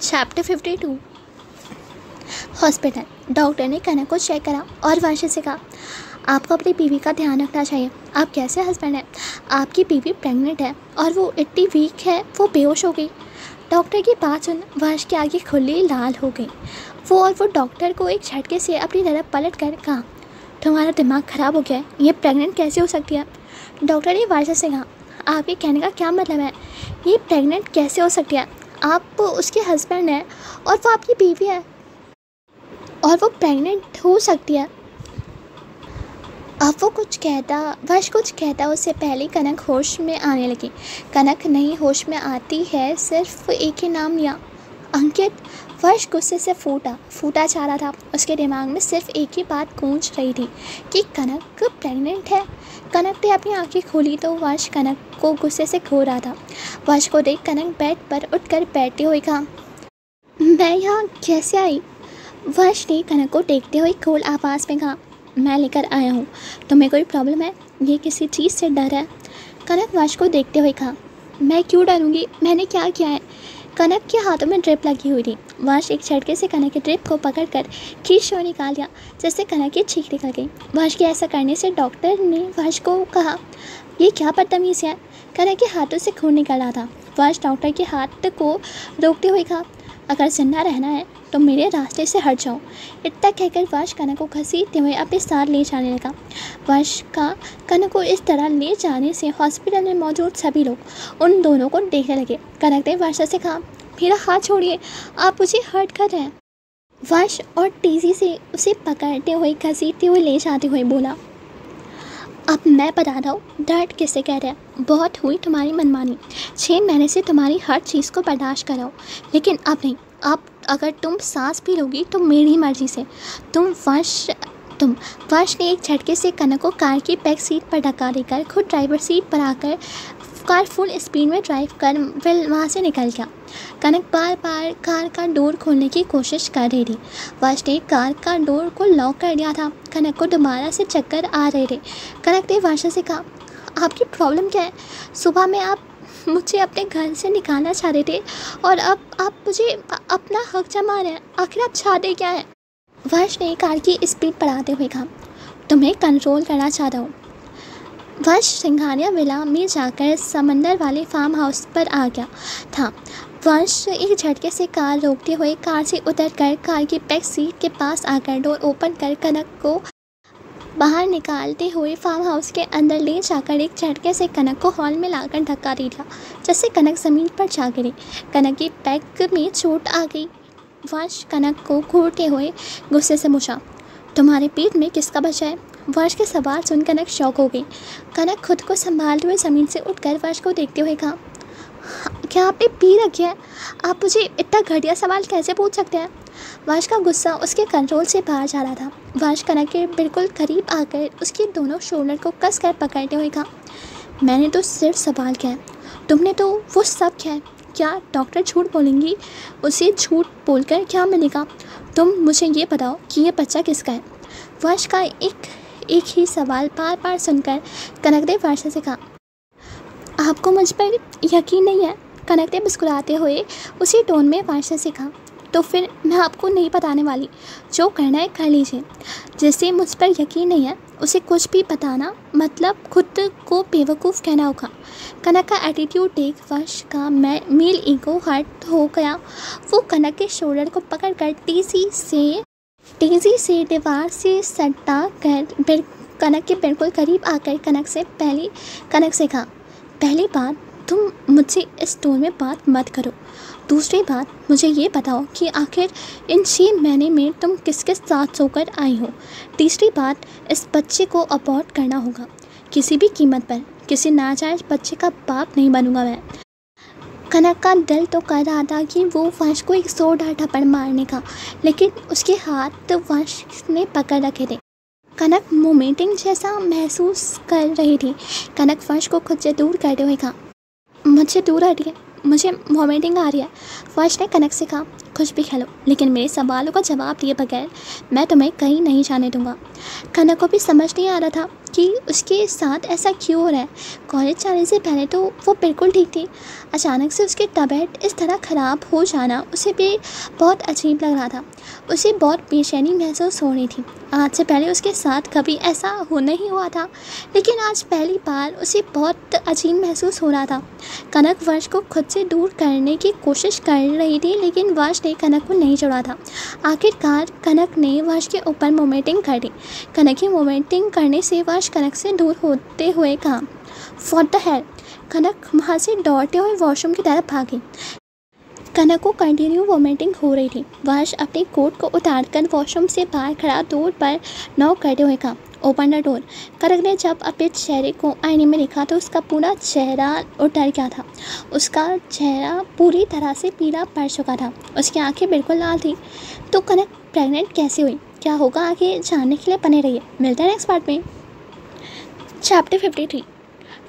Chapter fifty two hospital doctor ने कनक को check करा और वंश से कहा, आपको अपनी बीवी का ध्यान रखना चाहिए। आप कैसे हस्बैंड हैं? आपकी बीवी प्रेग्नेंट है और वो इतनी वीक है, वो बेहोश हो गई। डॉक्टर की बात सुन वंश के आगे खुली लाल हो गई। वो और वो डॉक्टर को एक झटके से अपनी तरफ़ पलट कर कहा, तुम्हारा दिमाग ख़राब हो गया है। ये प्रेग्नेंट कैसे हो सकती है? डॉक्टर ने वर्षा से कहा, आपके कहने का क्या मतलब है? ये प्रेग्नेंट कैसे हो सकती है? आप उसके हस्बैंड हैं और वो आपकी बीवी है और वो प्रेग्नेंट हो सकती है। अब वो कुछ कहता वर्ष कुछ कहता उससे पहले कनक होश में आने लगी। कनक नहीं, होश में आती है, सिर्फ़ एक ही नाम लिया। अंकित वर्ष गुस्से से फूटा। फूटा जा रहा था। उसके दिमाग में सिर्फ़ एक ही बात गूंज रही थी कि कनक प्रेग्नेंट है। कनक ने अपनी आँखें खोली तो वर्ष कनक को गुस्से से खो रहा था। वर्ष को देख कनक बेड पर उठकर बैठते हुए कहा, मैं यहाँ कैसे आई? वर्ष ने कनक को देखते हुए खोल आवाज़ में कहा, मैं लेकर आया हूँ। तुम्हें कोई प्रॉब्लम है? ये किसी चीज़ से डर है? कनक वर्ष को देखते हुए कहा, मैं क्यों डरूँगी? मैंने क्या किया है? कनक के हाथों में ड्रिप लगी हुई थी। वंश एक झटके से कनक के ड्रिप को पकड़कर खींच शो निकाल लिया जिससे कनक की छींक निकल गई। वंश के ऐसा करने से डॉक्टर ने वंश को कहा, ये क्या बदतमीज़ है? कनक के हाथों से खून निकल रहा था। वंश डॉक्टर के हाथ को रोकते हुए कहा, अगर ज़िंदा रहना है तो मेरे रास्ते से हट जाओ। इतना कहकर वंश कनक को घसीटते हुए अपने साथ ले जाने लगा। वंश का कनक को इस तरह ले जाने से हॉस्पिटल में मौजूद सभी लोग उन दोनों को देखने लगे। कनक ने वर्षा से कहा, मेरा हाथ छोड़िए, आप मुझे हर्ट कर रहे हैं। वंश और तेज़ी से उसे पकड़ते हुए घसीटते हुए ले जाते हुए बोला, अब मैं बता रहा हूँ दर्द किसे कह रहे हैं? बहुत हुई तुम्हारी मनमानी। छः महीने से तुम्हारी हर चीज़ को बर्दाश्त कराओ लेकिन अब नहीं अब अगर तुम सांस भी लोगी तो मेरी मर्ज़ी से। तुम वंश तुम वंश ने एक झटके से कनक को कार की बैक सीट पर ढका देकर खुद ड्राइवर सीट पर आकर कार फुल स्पीड में ड्राइव कर वेल वहाँ से निकल गया। कनक बार बार कार का डोर खोलने की कोशिश कर रही थी। वंश ने कार का डोर को लॉक कर दिया था। कनक को दोबारा से चक्कर आ रहे थे। कनक ने वर्षा से कहा, आपकी प्रॉब्लम क्या है? सुबह में आप मुझे अपने घर से निकालना चाह रहे थे और अब आप मुझे अपना हक जमा रहे हैं। आखिर आप चाहते क्या है? वर्ष ने कार की स्पीड बढ़ाते हुए कहा, तुम्हें कंट्रोल करना चाहता हूँ। वर्ष सिंघानिया विला में जाकर समंदर वाले फार्म हाउस पर आ गया था। वंश एक झटके से कार रोकते हुए कार से उतरकर कार की बैक सीट के पास आकर डोर ओपन कर कनक को बाहर निकालते हुए फार्म हाउस के अंदर ले जाकर एक झटके से कनक को हॉल में लाकर धक्का दे दिया जैसे कनक ज़मीन पर जा गिरी। कनक की पैक में चोट आ गई। वंश कनक को घूरते हुए गुस्से से पूछा, तुम्हारे पेट में किसका बचा है? वर्ष के सवाल सुन कनक शौक हो गई। कनक खुद को संभालते हुए ज़मीन से उठकर वर्ष को देखते हुए कहा क्या आपने पी रखी है? आप मुझे इतना घटिया सवाल कैसे पूछ सकते हैं? वर्ष का गुस्सा उसके कंट्रोल से बाहर जा रहा था। वर्ष कनक के बिल्कुल करीब आकर उसके दोनों शोल्डर को कस कर पकड़ते हुए कहा, मैंने तो सिर्फ़ सवाल किया तुमने तो वो सब किया है। क्या डॉक्टर झूठ बोलेंगी? उसे झूठ बोलकर क्या मिलेगा? तुम मुझे ये बताओ कि ये बच्चा किसका है? वर्ष का एक एक ही सवाल बार बार सुनकर कनकदेव वर्षा से कहा, आपको मुझ पर यकीन नहीं है? कनक ने मुस्कुराते हुए उसी टोन में वर्षा से कहा तो फिर मैं आपको नहीं बताने वाली। जो करना है कर लीजिए। जिसे मुझ पर यकीन नहीं है, उसे कुछ भी बताना मतलब खुद को बेवकूफ़ कहना होगा। कनक का एटीट्यूड देख वर्ष का मैं मेल ईगो हर्ट हो गया। वो कनक के शोल्डर को पकड़कर तेज़ी से तेज़ी से दीवार से सट्टा कर कनक के बिल्कुल करीब आकर कनक से पहली, कनक से कहा, पहली बात, तुम मुझसे इस टोन में बात मत करो। दूसरी बात, मुझे ये बताओ कि आखिर इन छः महीने में तुम किस किस साथ सोकर आई हो? तीसरी बात, इस बच्चे को अबॉर्ट करना होगा। किसी भी कीमत पर, किसी नाजायज बच्चे का बाप नहीं बनूँगा मैं। कनक का दिल तो कर रहा था कि वो वंश को एक सौ डाटा पर मारने का, लेकिन उसके हाथ तो वंश ने पकड़ रखे थे। कनक मोमेंटिंग जैसा महसूस कर रही थी। कनक वंश को खुद से दूर करते हुए कहा। मुझे दूर हटिए। मुझे वॉमिटिंग आ रही है। फ़र्स्ट है कनक से कहा कुछ भी खेलो, लेकिन मेरे सवालों का जवाब दिए बगैर मैं तुम्हें कहीं नहीं जाने दूँगा। कनक को भी समझ नहीं आ रहा था कि उसके साथ ऐसा क्यों हो रहा है। कॉलेज जाने से पहले तो वो बिल्कुल ठीक थी। अचानक से उसकी तबीयत इस तरह ख़राब हो जाना उसे भी बहुत अजीब लग रहा था। उसे बहुत बेचैनी महसूस हो रही थी। आज से पहले उसके साथ कभी ऐसा हो नहीं हुआ था, लेकिन आज पहली बार उसे बहुत अजीब महसूस हो रहा था। कनक वर्ष को खुद से दूर करने की कोशिश कर रही थी, लेकिन वर्ष ने कनक को नहीं छोड़ा था। आखिरकार कनक ने वर्ष के ऊपर मोमेंटिंग कर दी। कनक की मोमेंटिंग करने से वर्ष कनक से दूर होते हुए कहा फॉर द हेल कनक वहाँ से दौड़ते हुए वॉशरूम की तरफ़ भागी। कनक को कंटिन्यू वोमिटिंग हो रही थी। वर्ष अपने कोट को उतारकर वॉशरूम से बाहर खड़ा दूर पर नौ करते हुए कहा ओपन द डोर। कनक ने जब अपने चेहरे को आईने में देखा तो उसका पूरा चेहरा उतर गया था। उसका चेहरा पूरी तरह से पीला पड़ चुका था। उसकी आँखें बिल्कुल लाल थी। तो कनक प्रेग्नेंट कैसे हुई? क्या होगा आगे जानने के लिए बने रहिए। मिलते हैं नेक्स्ट पार्ट में। Chapter fifty three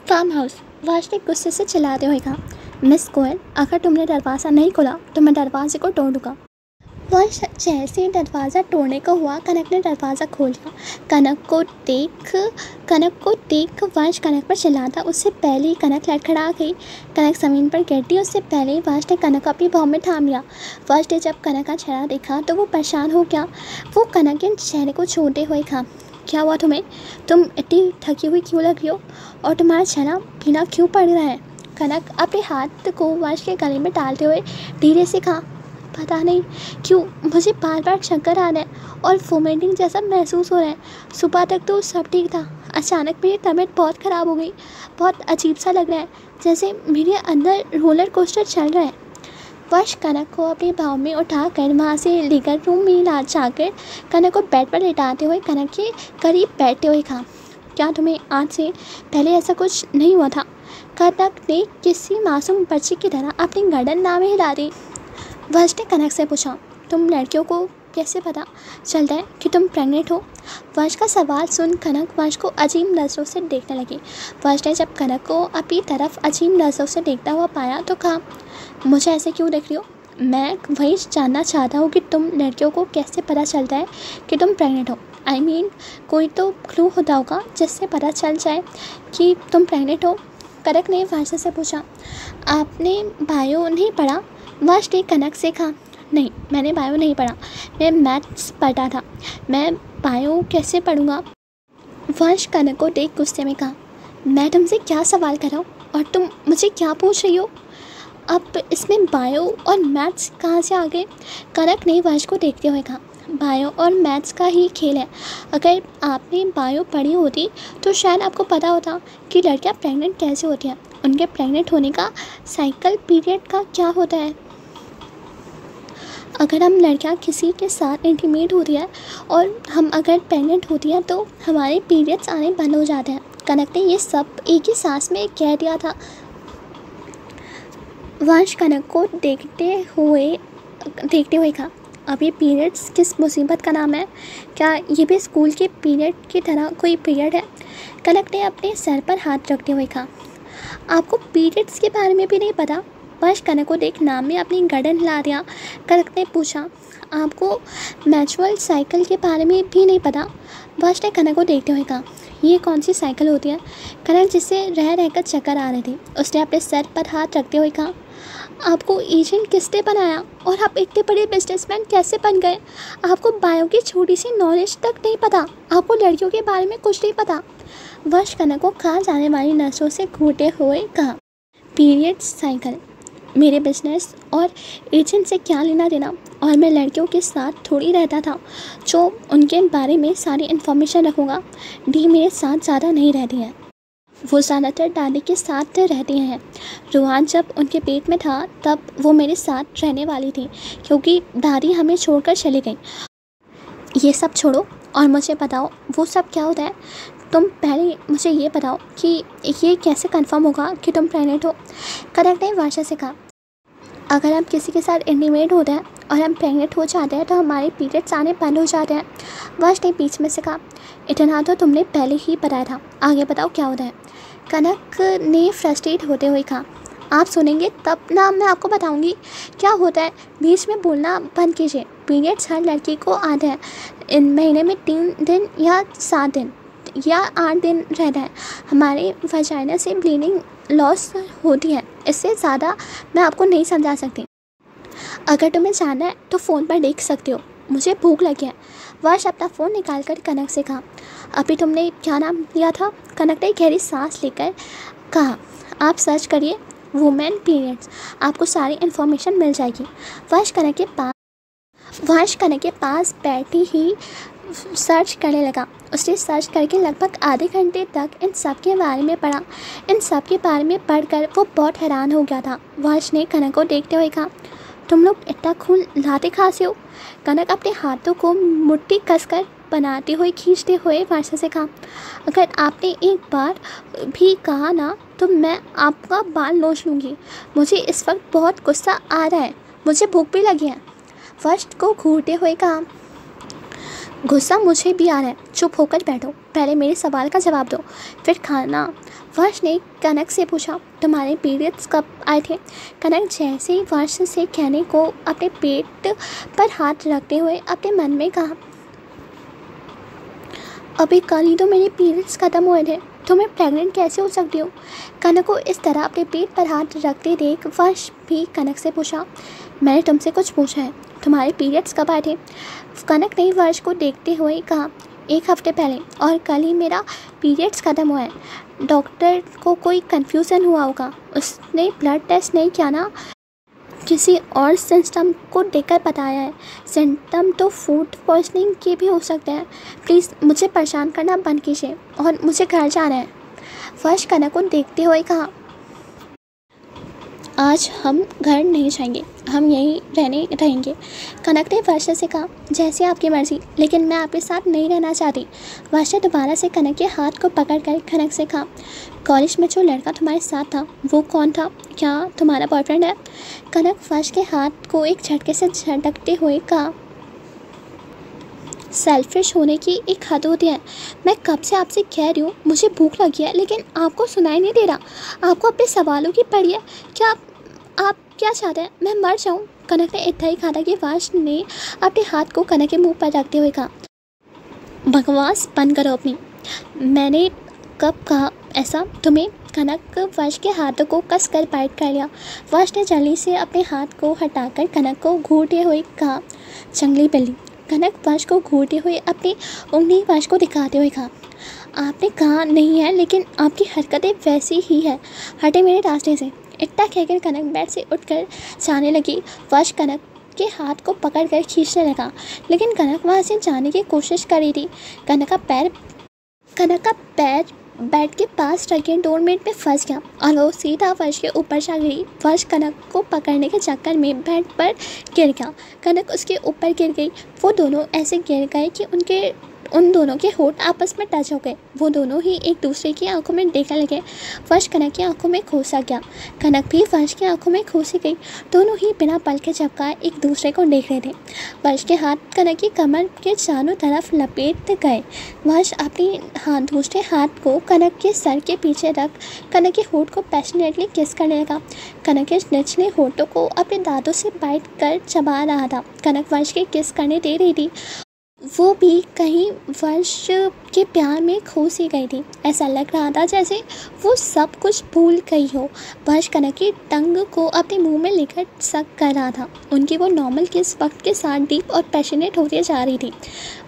farm house Varsh ने गुस्से से चिल्लाते हुए कहा, मिस कोयल अगर तुमने दरवाज़ा नहीं खोला तो मैं दरवाजे को तोड़ दूँगा। वह जैसे दरवाज़ा तोड़ने को हुआ। कनक ने दरवाज़ा खोल। कनक को देख, कनक को देख वंश कनक पर चिल्लाता उससे पहले ही कनक लड़खड़ा गई। कनक ज़मीन पर गिरती। उससे पहले ही वंश ने कनक को अपनी भाव में थाम लिया। वंश ने जब कनक का चेहरा देखा तो वो परेशान हो गया। वो कनक के चेहरे को छोड़ते हुए कहा, क्या हुआ तुम्हें? तुम इतनी थकी हुई क्यों लग रही हो? और तुम्हारा चेहरा पीला क्यों पड़ रहा है? कनक अपने हाथ को वंश के गले में डालते हुए धीरे से कहा पता नहीं क्यों, मुझे बार बार चक्कर आ रहा है और वोमिटिंग जैसा महसूस हो रहा है। सुबह तक तो सब ठीक था, अचानक मेरी तबीयत बहुत ख़राब हो गई, बहुत अजीब सा लग रहा है, जैसे मेरे अंदर रोलर कोस्टर चल रहा है। वर्ष कनक को अपने भाव में उठाकर वहाँ से लेकर रूम में ला जाकर कनक को बेड पर लेटाते हुए कनक के करीब बैठते हुए कहा, क्या तुम्हें आज से पहले ऐसा कुछ नहीं हुआ था? कनक ने किसी मासूम बच्चे की तरह अपनी गर्दन नामे हिला दी। वंश ने कनक से पूछा तुम लड़कियों को कैसे पता चलता है कि तुम प्रेग्नेंट हो? वंश का सवाल सुन कनक वंश को अजीब नज़रों से देखने लगी। वंश ने जब कनक को अपनी तरफ़ अजीब नज़रों से देखता हुआ पाया तो कहा मुझे ऐसे क्यों देख रही हो? मैं वही जानना चाहता हूँ कि तुम लड़कियों को कैसे पता चलता है कि तुम प्रेग्नेंट हो। आई I मीन mean, कोई तो क्लू होता होगा जिससे पता चल जाए कि तुम प्रेग्नेंट हो। कनक ने वर्षा से पूछा आपने बायो नहीं पढ़ा वर्ष ने कनक से कहा, नहीं, मैंने बायो नहीं पढ़ा। मैं मैथ्स पढ़ा था। मैं बायो कैसे पढ़ूँगा? वर्ष कनक को देख गुस्से में कहा, मैं तुमसे क्या सवाल कर रहा हूँ और तुम मुझे क्या पूछ रही हो? अब इसमें बायो और मैथ्स कहाँ से आ गए? कनक ने वर्ष को देखते हुए कहा, बायो और मैथ्स का ही खेल है। अगर आपने बायो पढ़ी होती तो शायद आपको पता होता कि लड़कियाँ प्रेग्नेंट कैसे होती हैं। उनके प्रेग्नेंट होने का साइकिल पीरियड का क्या होता है? अगर हम लड़कियाँ किसी के साथ इंटीमेट होती है और हम अगर प्रेग्नेंट होती हैं तो हमारे पीरियड्स आने बंद हो जाते हैं। कनक ने ये सब एक ही सांस में कह दिया था। वंश कनक को देखते हुए देखते हुए कहा, अब ये पीरियड्स किस मुसीबत का नाम है? क्या ये भी स्कूल के पीरियड की तरह कोई पीरियड है? कनक ने अपने सर पर हाथ रखते हुए कहा, आपको पीरियड्स के बारे में भी नहीं पता? बस कनक को देख नाम में अपनी गर्दन हिला दिया कनक ने पूछा, आपको मैचुअल साइकिल के बारे में भी नहीं पता? बस ने कनक को देखते हुए कहा, ये कौन सी साइकिल होती है? कनक जिससे रह रहकर चक्कर आ रहे थे, उसने अपने सर पर हाथ रखते हुए कहा, आपको एजेंट किसने बनाया? और आप इतने बड़े बिजनेसमैन कैसे बन गए? आपको बायो की छोटी सी नॉलेज तक नहीं पता? आपको लड़कियों के बारे में कुछ नहीं पता? वर्ष कनक को कहा, जाने वाली नसों से घूटे हुए कहा पीरियड साइकिल। मेरे बिज़नेस और एजेंट से क्या लेना देना और मैं लड़कियों के साथ थोड़ी रहता था, जो उनके बारे में सारी इन्फॉर्मेशन रखूँगा, डी मेरे साथ ज़्यादा नहीं रहती है। वो ज़्यादातर दादी के साथ रहती हैं। रुहान जब उनके पेट में था, तब वो मेरे साथ रहने वाली थी, क्योंकि दादी हमें छोड़कर चली गई। ये सब छोड़ो और मुझे बताओ, वो सब क्या होता है? तुम पहले मुझे ये बताओ कि ये कैसे कंफर्म होगा कि तुम प्रेगनेंट हो? करेक्ट है वर्षा से कहा। अगर हम किसी के साथ इंटीमेट होते हैं और हम प्रेगनेंट हो जाते हैं तो हमारे पीरियड्स आने बंद हो जाते हैं। वर्ष ने बीच में से कहा, इतना तो तुमने पहले ही बताया था। आगे बताओ क्या होता है? कनक ने फ्रस्ट्रेट होते हुए कहा, आप सुनेंगे तब ना मैं आपको बताऊँगी क्या होता है। बीच में बोलना बंद कीजिए। पीरियड्स हर लड़की को आते हैं। इन महीने में तीन दिन या सात दिन। या आठ दिन रह रहता है। हमारे वजाइना से ब्लीडिंग लॉस होती है। इससे ज़्यादा मैं आपको नहीं समझा सकती। अगर तुम्हें जाना है तो फ़ोन पर देख सकते हो। मुझे भूख लगी है। वर्ष अपना फ़ोन निकाल कर कनक से कहा। अभी तुमने क्या नाम लिया था? कनक ने गहरी सांस लेकर कहा, आप सर्च करिए वुमेन पीरियड्स आपको सारी इन्फॉर्मेशन मिल जाएगी। वर्ष कनक के पास वर्ष कनक के पास बैठी ही सर्च करने लगा। उसने सर्च करके लगभग आधे घंटे तक इन सब के बारे में पढ़ा। इन सब के बारे में पढ़कर वो बहुत हैरान हो गया था। वर्ष ने कनक को देखते हुए कहा, तुम लोग इतना खून लाते खासे हो? कनक अपने हाथों को मुट्ठी कसकर बनाते हुए खींचते हुए वर्षा से कहा, अगर आपने एक बार भी कहा ना तो मैं आपका बाल नोच लूँगी। मुझे इस वक्त बहुत गुस्सा आ रहा है। मुझे भूख भी लगी है। फ़र्स्ट को घूरते हुए कहा गुस्सा मुझे भी आ रहा है। चुप होकर बैठो। पहले मेरे सवाल का जवाब दो। फिर खाना। वर्ष ने कनक से पूछा, तुम्हारे पीरियड्स कब आए थे? कनक जैसे ही वर्ष से कहने को अपने पेट पर हाथ रखते हुए अपने मन में कहा, अभी कल ही तो मेरे पीरियड्स ख़त्म हुए थे। तो मैं प्रेग्नेंट कैसे हो सकती हूँ? कनक को इस तरह अपने पेट पर हाथ रखते देख वर्ष भी कनक से पूछा, मैंने तुमसे कुछ पूछा है। तुम्हारे पीरियड्स कब आए थे? कनक ने वर्ष को देखते हुए कहा, एक हफ़्ते पहले, और कल ही मेरा पीरियड्स ख़त्म हुआ है। डॉक्टर को कोई कन्फ्यूज़न हुआ होगा। उसने ब्लड टेस्ट नहीं किया ना किसी और सिस्टम को देखकर बताया है। सिम्टम तो फ़ूड पॉइजनिंग के भी हो सकते हैं। प्लीज़ मुझे परेशान करना बंद कीजिए, और मुझे घर जाना है। फर्श कनक को देखते हुए कहा, आज हम घर नहीं जाएँगे। हम यहीं रहने रहेंगे। कनक ने वर्षा से कहा, जैसे आपकी मर्ज़ी, लेकिन मैं आपके साथ नहीं रहना चाहती। वर्षा दोबारा से कनक के हाथ को पकड़ कर कनक से कहा, कॉलेज में जो लड़का तुम्हारे साथ था, वो कौन था? क्या तुम्हारा बॉयफ्रेंड है? कनक वर्ष के हाथ को एक झटके से झटकते हुए कहा सेल्फिश होने की एक हद होती है। मैं कब से आपसे कह रही हूँ, मुझे भूख लगी है, लेकिन आपको सुनाई नहीं दे रहा। आपको अपने सवालों की पड़ी है। क्या आप क्या चाहते हैं? मैं मर जाऊँ। कनक ने इतना ही कहा कि वाश ने अपने हाथ को कनक के मुँह पर रखते हुए कहा, बकवास बंद करो अपनी। मैंने कब कहा ऐसा? तुम्हें कनक वश के हाथों को कस कर बाइट कर लिया। वश ने जल्दी से अपने हाथ को हटाकर कनक को घूरते हुए कहा, जंगली बिल्ली। कनक वश को घूटे हुए अपनी उंगली वश को दिखाते हुए कहा, आपने कहा नहीं है, लेकिन आपकी हरकतें वैसी ही है। हटे मेरे रास्ते से। इतना कहकर कनक बेड से उठकर जाने लगी। वर्ष कनक के हाथ को पकड़कर खींचने लगा, लेकिन कनक वहाँ से जाने की कोशिश कर रही थी। कनक का पैर, कनक का पैर बेड के पास रखे डोरमेट में फंस गया और वो सीधा फर्श के ऊपर जा गई। फर्श कनक को पकड़ने के चक्कर में बेड पर गिर गया। कनक उसके ऊपर गिर गई। वो दोनों ऐसे गिर गए कि उनके उन दोनों के होठ आपस में टच हो गए। वो दोनों ही एक दूसरे की आँखों में देखने लगे। फर्श कनक की आँखों में खोसा गया। कनक भी फर्श की आँखों में खोसी गई। दोनों ही बिना पल के झपकाए एक दूसरे को देख रहे थे। फर्श के हाथ कनक की कमर के चारों तरफ़ लपेट गए। वर्ष अपनी हाथ दूसरे हाथ को कनक के सर के पीछे रख कनक के होठ को पैशनेटली किस करने लगा। कनक के निचले होठों को अपने दांतों से बाइट कर चबा रहा था। कनक वर्ष के किस करने दे रही थी। वो भी कहीं वर्ष के प्यार में खो सी गई थी। ऐसा लग रहा था जैसे वो सब कुछ भूल गई हो। वर्ष कनक की टंग को अपने मुँह में लेकर सक कर रहा था। उनकी वो नॉर्मल किस वक्त के साथ डीप और पैशनेट होती जा रही थी।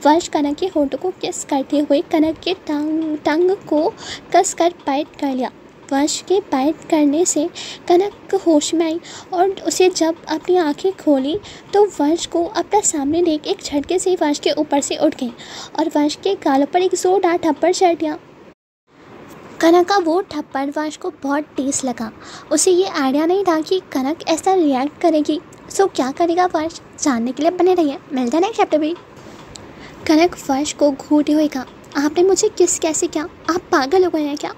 वर्ष कनक के होठों को किस करते हुए कनक के टंग टंग को कस कर बाइट कर लिया। वर्ष के बाइट करने से कनक होश में आई और उसे जब अपनी आँखें खोली तो वर्ष को अपना सामने देख एक झटके से वर्ष के ऊपर से उठ गई और वर्ष के गालों पर एक जोरदार थप्पड़ चढ़ गया। कनक का वो थप्पड़ वर्ष को बहुत टेस्ट लगा। उसे ये आइडिया नहीं था कि कनक ऐसा रिएक्ट करेगी। सो क्या करेगा वर्ष जानने के लिए बने रहिए। मिलता हैं नेक्स्ट चैप्टर भी कनक वर्ष को घूटे हुए कहा आपने मुझे किस, कैसे किया? आप पागल हो गए हैं क्या?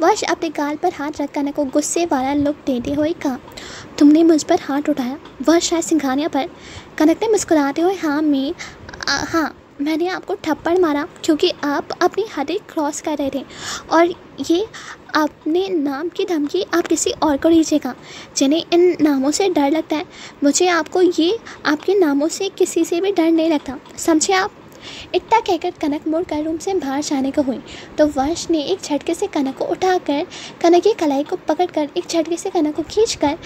वर्ष अपने गाल पर हाथ रख कनक को गुस्से वाला लुक देते हुए कहा। तुमने मुझ पर हाथ उठाया। वह शायद सिंघानिया पर। कनक ने मुस्कुराते हुए हाँ में हाँ मैंने आपको थप्पड़ मारा क्योंकि आप अपनी हदें क्रॉस कर रहे थे। और ये अपने नाम की धमकी आप किसी और को दीजिएगा, जिन्हें इन नामों से डर लगता है। मुझे आपको ये, आपके नामों से किसी से भी डर नहीं लगता। समझे आप? इतना कहकर कनक मोड़ कर रूम से बाहर जाने को हुई। तो वंश ने एक झटके से कनक को उठाकर, कनक की कलाई को पकड़कर एक झटके से कनक को खींचकर,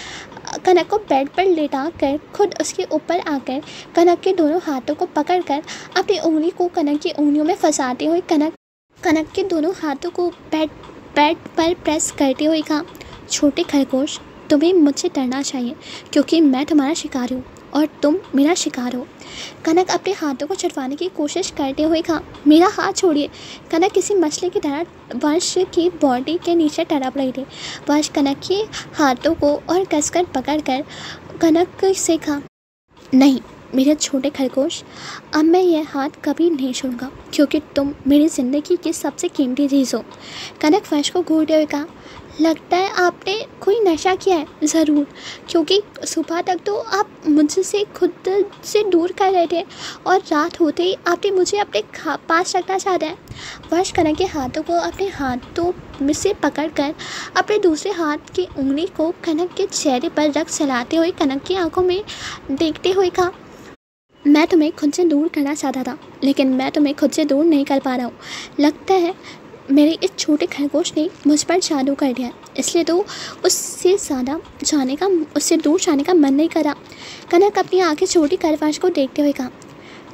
कनक को बेड पर लेटा कर खुद उसके ऊपर आकर कनक के दोनों हाथों को पकड़कर अपनी उंगली को कनक की उंगलियों में फंसाते हुए कनक कनक के दोनों हाथों को बेड बेड पर प्रेस करते हुए कहा, छोटे खरगोश, तुम्हें मुझसे डरना चाहिए, क्योंकि मैं तुम्हारा शिकार हूँ। और तुम मेरा शिकार हो। कनक अपने हाथों को छुड़वाने की कोशिश करते हुए कहा, मेरा हाथ छोड़िए। कनक किसी मछली की तरह वंश की बॉडी के नीचे टड़प रही थी। वंश कनक के हाथों को और कसकर पकड़कर कनक से कहा, नहीं, मेरे छोटे खरगोश, अब मैं यह हाथ कभी नहीं छोड़ूँगा क्योंकि तुम मेरी ज़िंदगी की सबसे कीमती चीज़ हो। कनक वंश को घूरते हुए कहा लगता है आपने कोई नशा किया है? ज़रूर, क्योंकि सुबह तक तो आप मुझसे खुद से दूर कर रहे थे और रात होते ही आपने मुझे अपने पास रखना चाहते हैं। वर्ष कनक के हाथों को अपने हाथों में से पकड़ कर अपने दूसरे हाथ की उंगली को कनक के चेहरे पर रख चलाते हुए कनक की आँखों में देखते हुए कहा, मैं तुम्हें खुद से दूर करना चाहता था, लेकिन मैं तुम्हें खुद से दूर नहीं कर पा रहा हूँ। लगता है मेरे इस छोटे खरगोश ने मुझ पर जादू कर दिया। इसलिए तो उससे ज़्यादा जाने का, उससे दूर जाने का मन नहीं करा। कनक अपनी आँखें छोटी करवाश को देखते हुए कहा,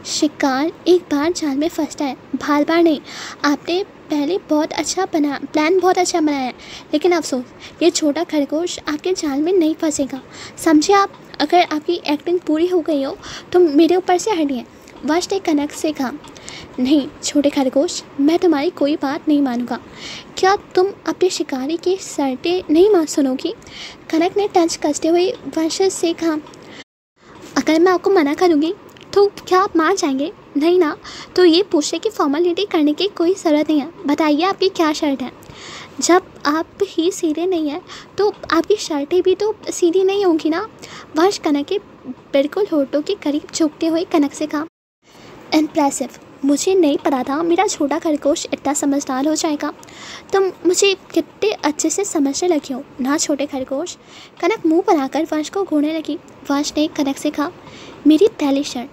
शिकार एक बार जाल में फंसता है। बार बार नहीं, आपने पहले बहुत अच्छा बना प्लान बहुत अच्छा बनाया है। लेकिन अफसोस, ये छोटा खरगोश आपके जाल में नहीं फंसेगा। समझे आप? अगर आपकी एक्टिंग पूरी हो गई हो तो मेरे ऊपर से हटिए वश ने कनक से कहा नहीं, छोटे खरगोश, मैं तुम्हारी कोई बात नहीं मानूँगा। क्या तुम अपने शिकारी की शर्तें नहीं मान सुनोगी? कनक ने टच कसते हुए वंश से कहा, अगर मैं आपको मना करूँगी तो क्या आप मान जाएँगे? नहीं ना तो ये पूछे कि फॉर्मेलिटी करने की कोई ज़रूरत नहीं है। बताइए आपकी क्या शर्ट है? जब आप ही सीधे नहीं हैं तो आपकी शर्टें भी तो सीधी नहीं होंगी ना? वंश कनक के बिल्कुल होटों के करीब झुकते हुए कनक से कहा इम्प्रेसिव मुझे नहीं पता था। मेरा छोटा खरगोश इतना समझदार हो जाएगा। तुम मुझे कितने अच्छे से समझने लगी हो। ना छोटे खरगोश। कनक मुँह बनाकर वंश को घूरने लगी। वंश ने कनक से कहा, मेरी पहली शर्ट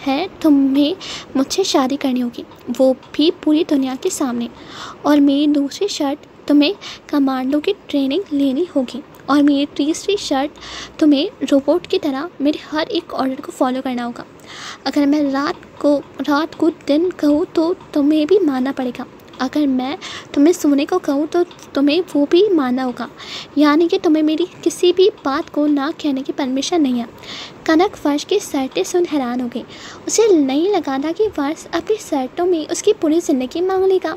है। तुम्हें मुझसे शादी करनी होगी। वो भी पूरी दुनिया के सामने। और मेरी दूसरी शर्ट तुम्हें कमांडो की ट्रेनिंग लेनी होगी। और मेरी तीसरी शर्ट तुम्हें रोबोट की तरह मेरे हर एक ऑर्डर को फॉलो करना होगा। अगर मैं रात को रात को दिन कहूँ तो तुम्हें भी मानना पड़ेगा। अगर मैं तुम्हें सोने को कहूँ तो तुम्हें वो भी मानना होगा। यानी कि तुम्हें मेरी किसी भी बात को ना कहने की परमिशन नहीं है। कनक वर्ष की शर्टें सुन हैरान हो गई। उसे नहीं लगा था कि वर्ष अपनी शर्टों में उसकी पूरी ज़िंदगी मांग लेगा।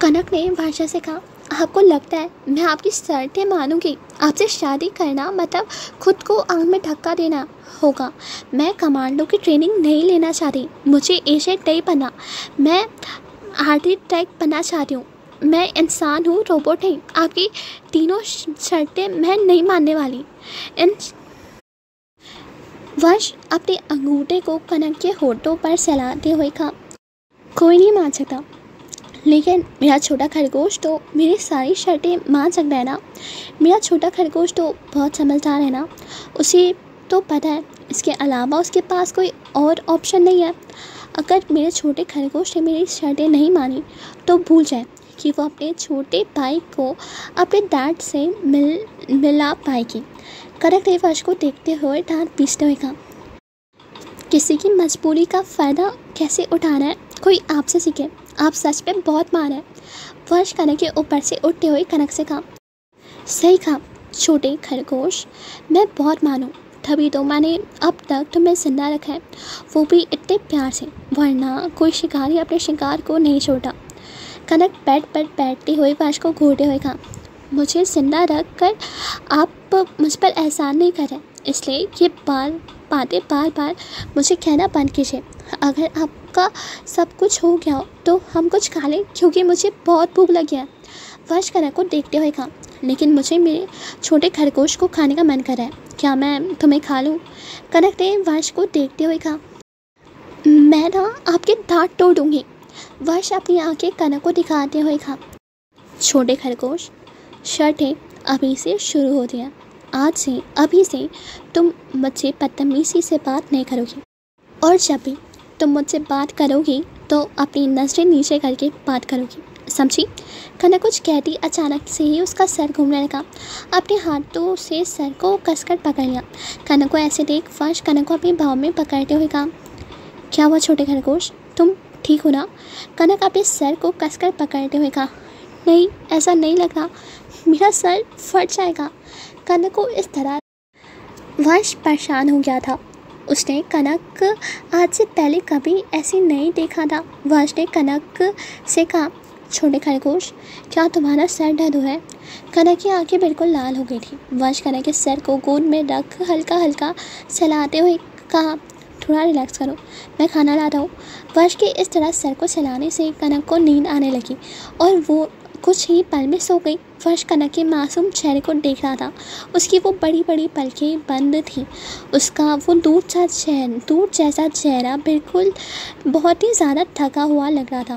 कनक ने वर्षा से कहा आपको लगता है मैं आपकी शर्तें मानूँगी। आपसे शादी करना मतलब खुद को आग में धक्का देना होगा। मैं कमांडो की ट्रेनिंग नहीं लेना चाहती। मुझे एजेंट नहीं बना मैं आर्टी ट्रैक बनना चाहती हूँ। मैं इंसान हूँ, रोबोट नहीं। आपकी तीनों शर्तें मैं नहीं मानने वाली। इन वर्ष अपने अंगूठे को कनक के होठों पर सहलाते हुए कहा कोई नहीं मान सकता। लेकिन मेरा छोटा खरगोश तो मेरी सारी शर्टें मान सकता है ना। मेरा छोटा खरगोश तो बहुत समझदार है ना। उसे तो पता है, इसके अलावा उसके पास कोई और ऑप्शन नहीं है। अगर मेरे छोटे खरगोश ने मेरी शर्टें नहीं मानी तो भूल जाए कि वो अपने छोटे भाई को अपने डैड से मिल, मिला पाएगी। करक देवर्ष को देखते हुए दांत पीसते हुए कहा किसी की मजबूरी का फ़ायदा कैसे उठाना है, कोई आपसे सीखे। आप सच में बहुत मान है। वर्ष कनक के ऊपर से उठते हुए कनक से कहा, सही कहा, छोटे खरगोश, मैं बहुत मानूँ तभी तो मैंने अब तक तुम्हें ज़िंदा रखा है। वो भी इतने प्यार से, वरना कोई शिकारी अपने शिकार को नहीं छोड़ा कनक बेड पर बैठते हुए वर्ष को घूरते हुए कहा, मुझे ज़िंदा रख कर आप मुझ पर एहसान नहीं करें इसलिए ये बार बातें बार बार मुझे कहना बंद कीजिए। अगर आपका सब कुछ हो गया हो तो हम कुछ खा लें, क्योंकि मुझे बहुत भूख लगी है। कनक को देखते हुए कहा, लेकिन मुझे मेरे छोटे खरगोश को खाने का मन कर है। क्या मैं तुम्हें खा लूँ? कनक ने वर्ष को देखते हुए कहा, मैं ना आपके दांत तोड़ दूँगी। वर्ष अपनी आँखें कनक को दिखाते हुए कहा, छोटे खरगोश, शर्टें अभी से शुरू होती हैं। आज से, अभी से तुम मुझसे बदतमीजी से बात नहीं करोगी। और जब भी तुम मुझसे बात करोगी तो अपनी नज़रें नीचे करके बात करोगी। समझी? कनक कुछ कहती अचानक से ही उसका सर घूमने लगा। अपने हाथों से सर को कसकर पकड़ लिया। कनक को ऐसे देख फर्श कनक को अपने भाव में पकड़ते हुए कहा, क्या हुआ छोटे खरगोश? तुम ठीक हो ना? कनक अपने सर को कसकर पकड़ते हुए कहा, नहीं, ऐसा नहीं लग रहा। मेरा सर फट जाएगा। कनक को इस तरह वर्ष परेशान हो गया था। उसने कनक आज से पहले कभी ऐसी नहीं देखा था। वंश ने कनक से कहा छोटे खरगोश, क्या तुम्हारा सर दर्द है? कनक की आँखें बिल्कुल लाल हो गई थी। वंश कनक के सर को गोद में रख हल्का हल्का चलाते हुए कहा, थोड़ा रिलैक्स करो, मैं खाना लाता हूँ। वर्ष के इस तरह सर को चलाने से कनक को नींद आने लगी और वो कुछ ही पल में सो गई। फर्श कनक के मासूम चेहरे को देख रहा था। उसकी वो बड़ी बड़ी पलकें बंद थी। उसका वो दूर सा चेहरा दूर जैसा चेहरा बिल्कुल बहुत ही ज़्यादा थका हुआ लग रहा था।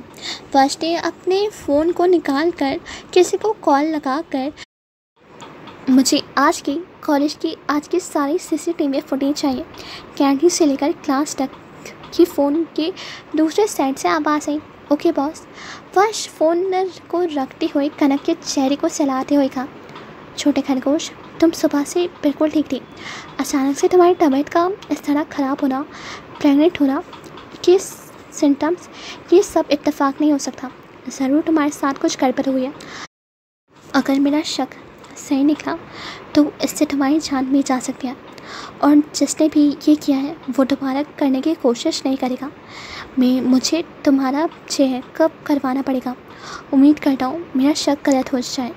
फर्श ने अपने फ़ोन को निकाल कर किसी को कॉल लगा कर मुझे आज की कॉलेज की, आज की सारी सी सी सीसीटीवी फुटेज चाहिए। कैंटीन से लेकर क्लास तक की फ़ोन के दूसरे साइड से आवाज़ आई, ओके बॉस। वर्ष फ़ोन को रखते हुए कनक के चेहरे को चलाते हुए कहा, छोटे खरगोश, तुम सुबह से बिल्कुल ठीक थी। अचानक से तुम्हारी तबीयत का इस तरह ख़राब होना, प्रेगनेंट होना के सिम्टम्स ये सब इत्तेफाक नहीं हो सकता। ज़रूर तुम्हारे साथ कुछ गड़बड़ हुई है। अगर मेरा शक सही निकला तो इससे तुम्हारी जान भी जा सकती है। और जिसने भी ये किया है वो दोबारा करने की कोशिश नहीं करेगा। मैं मुझे तुम्हारा चेकअप करवाना पड़ेगा। उम्मीद करता हूँ मेरा शक गलत हो जाए।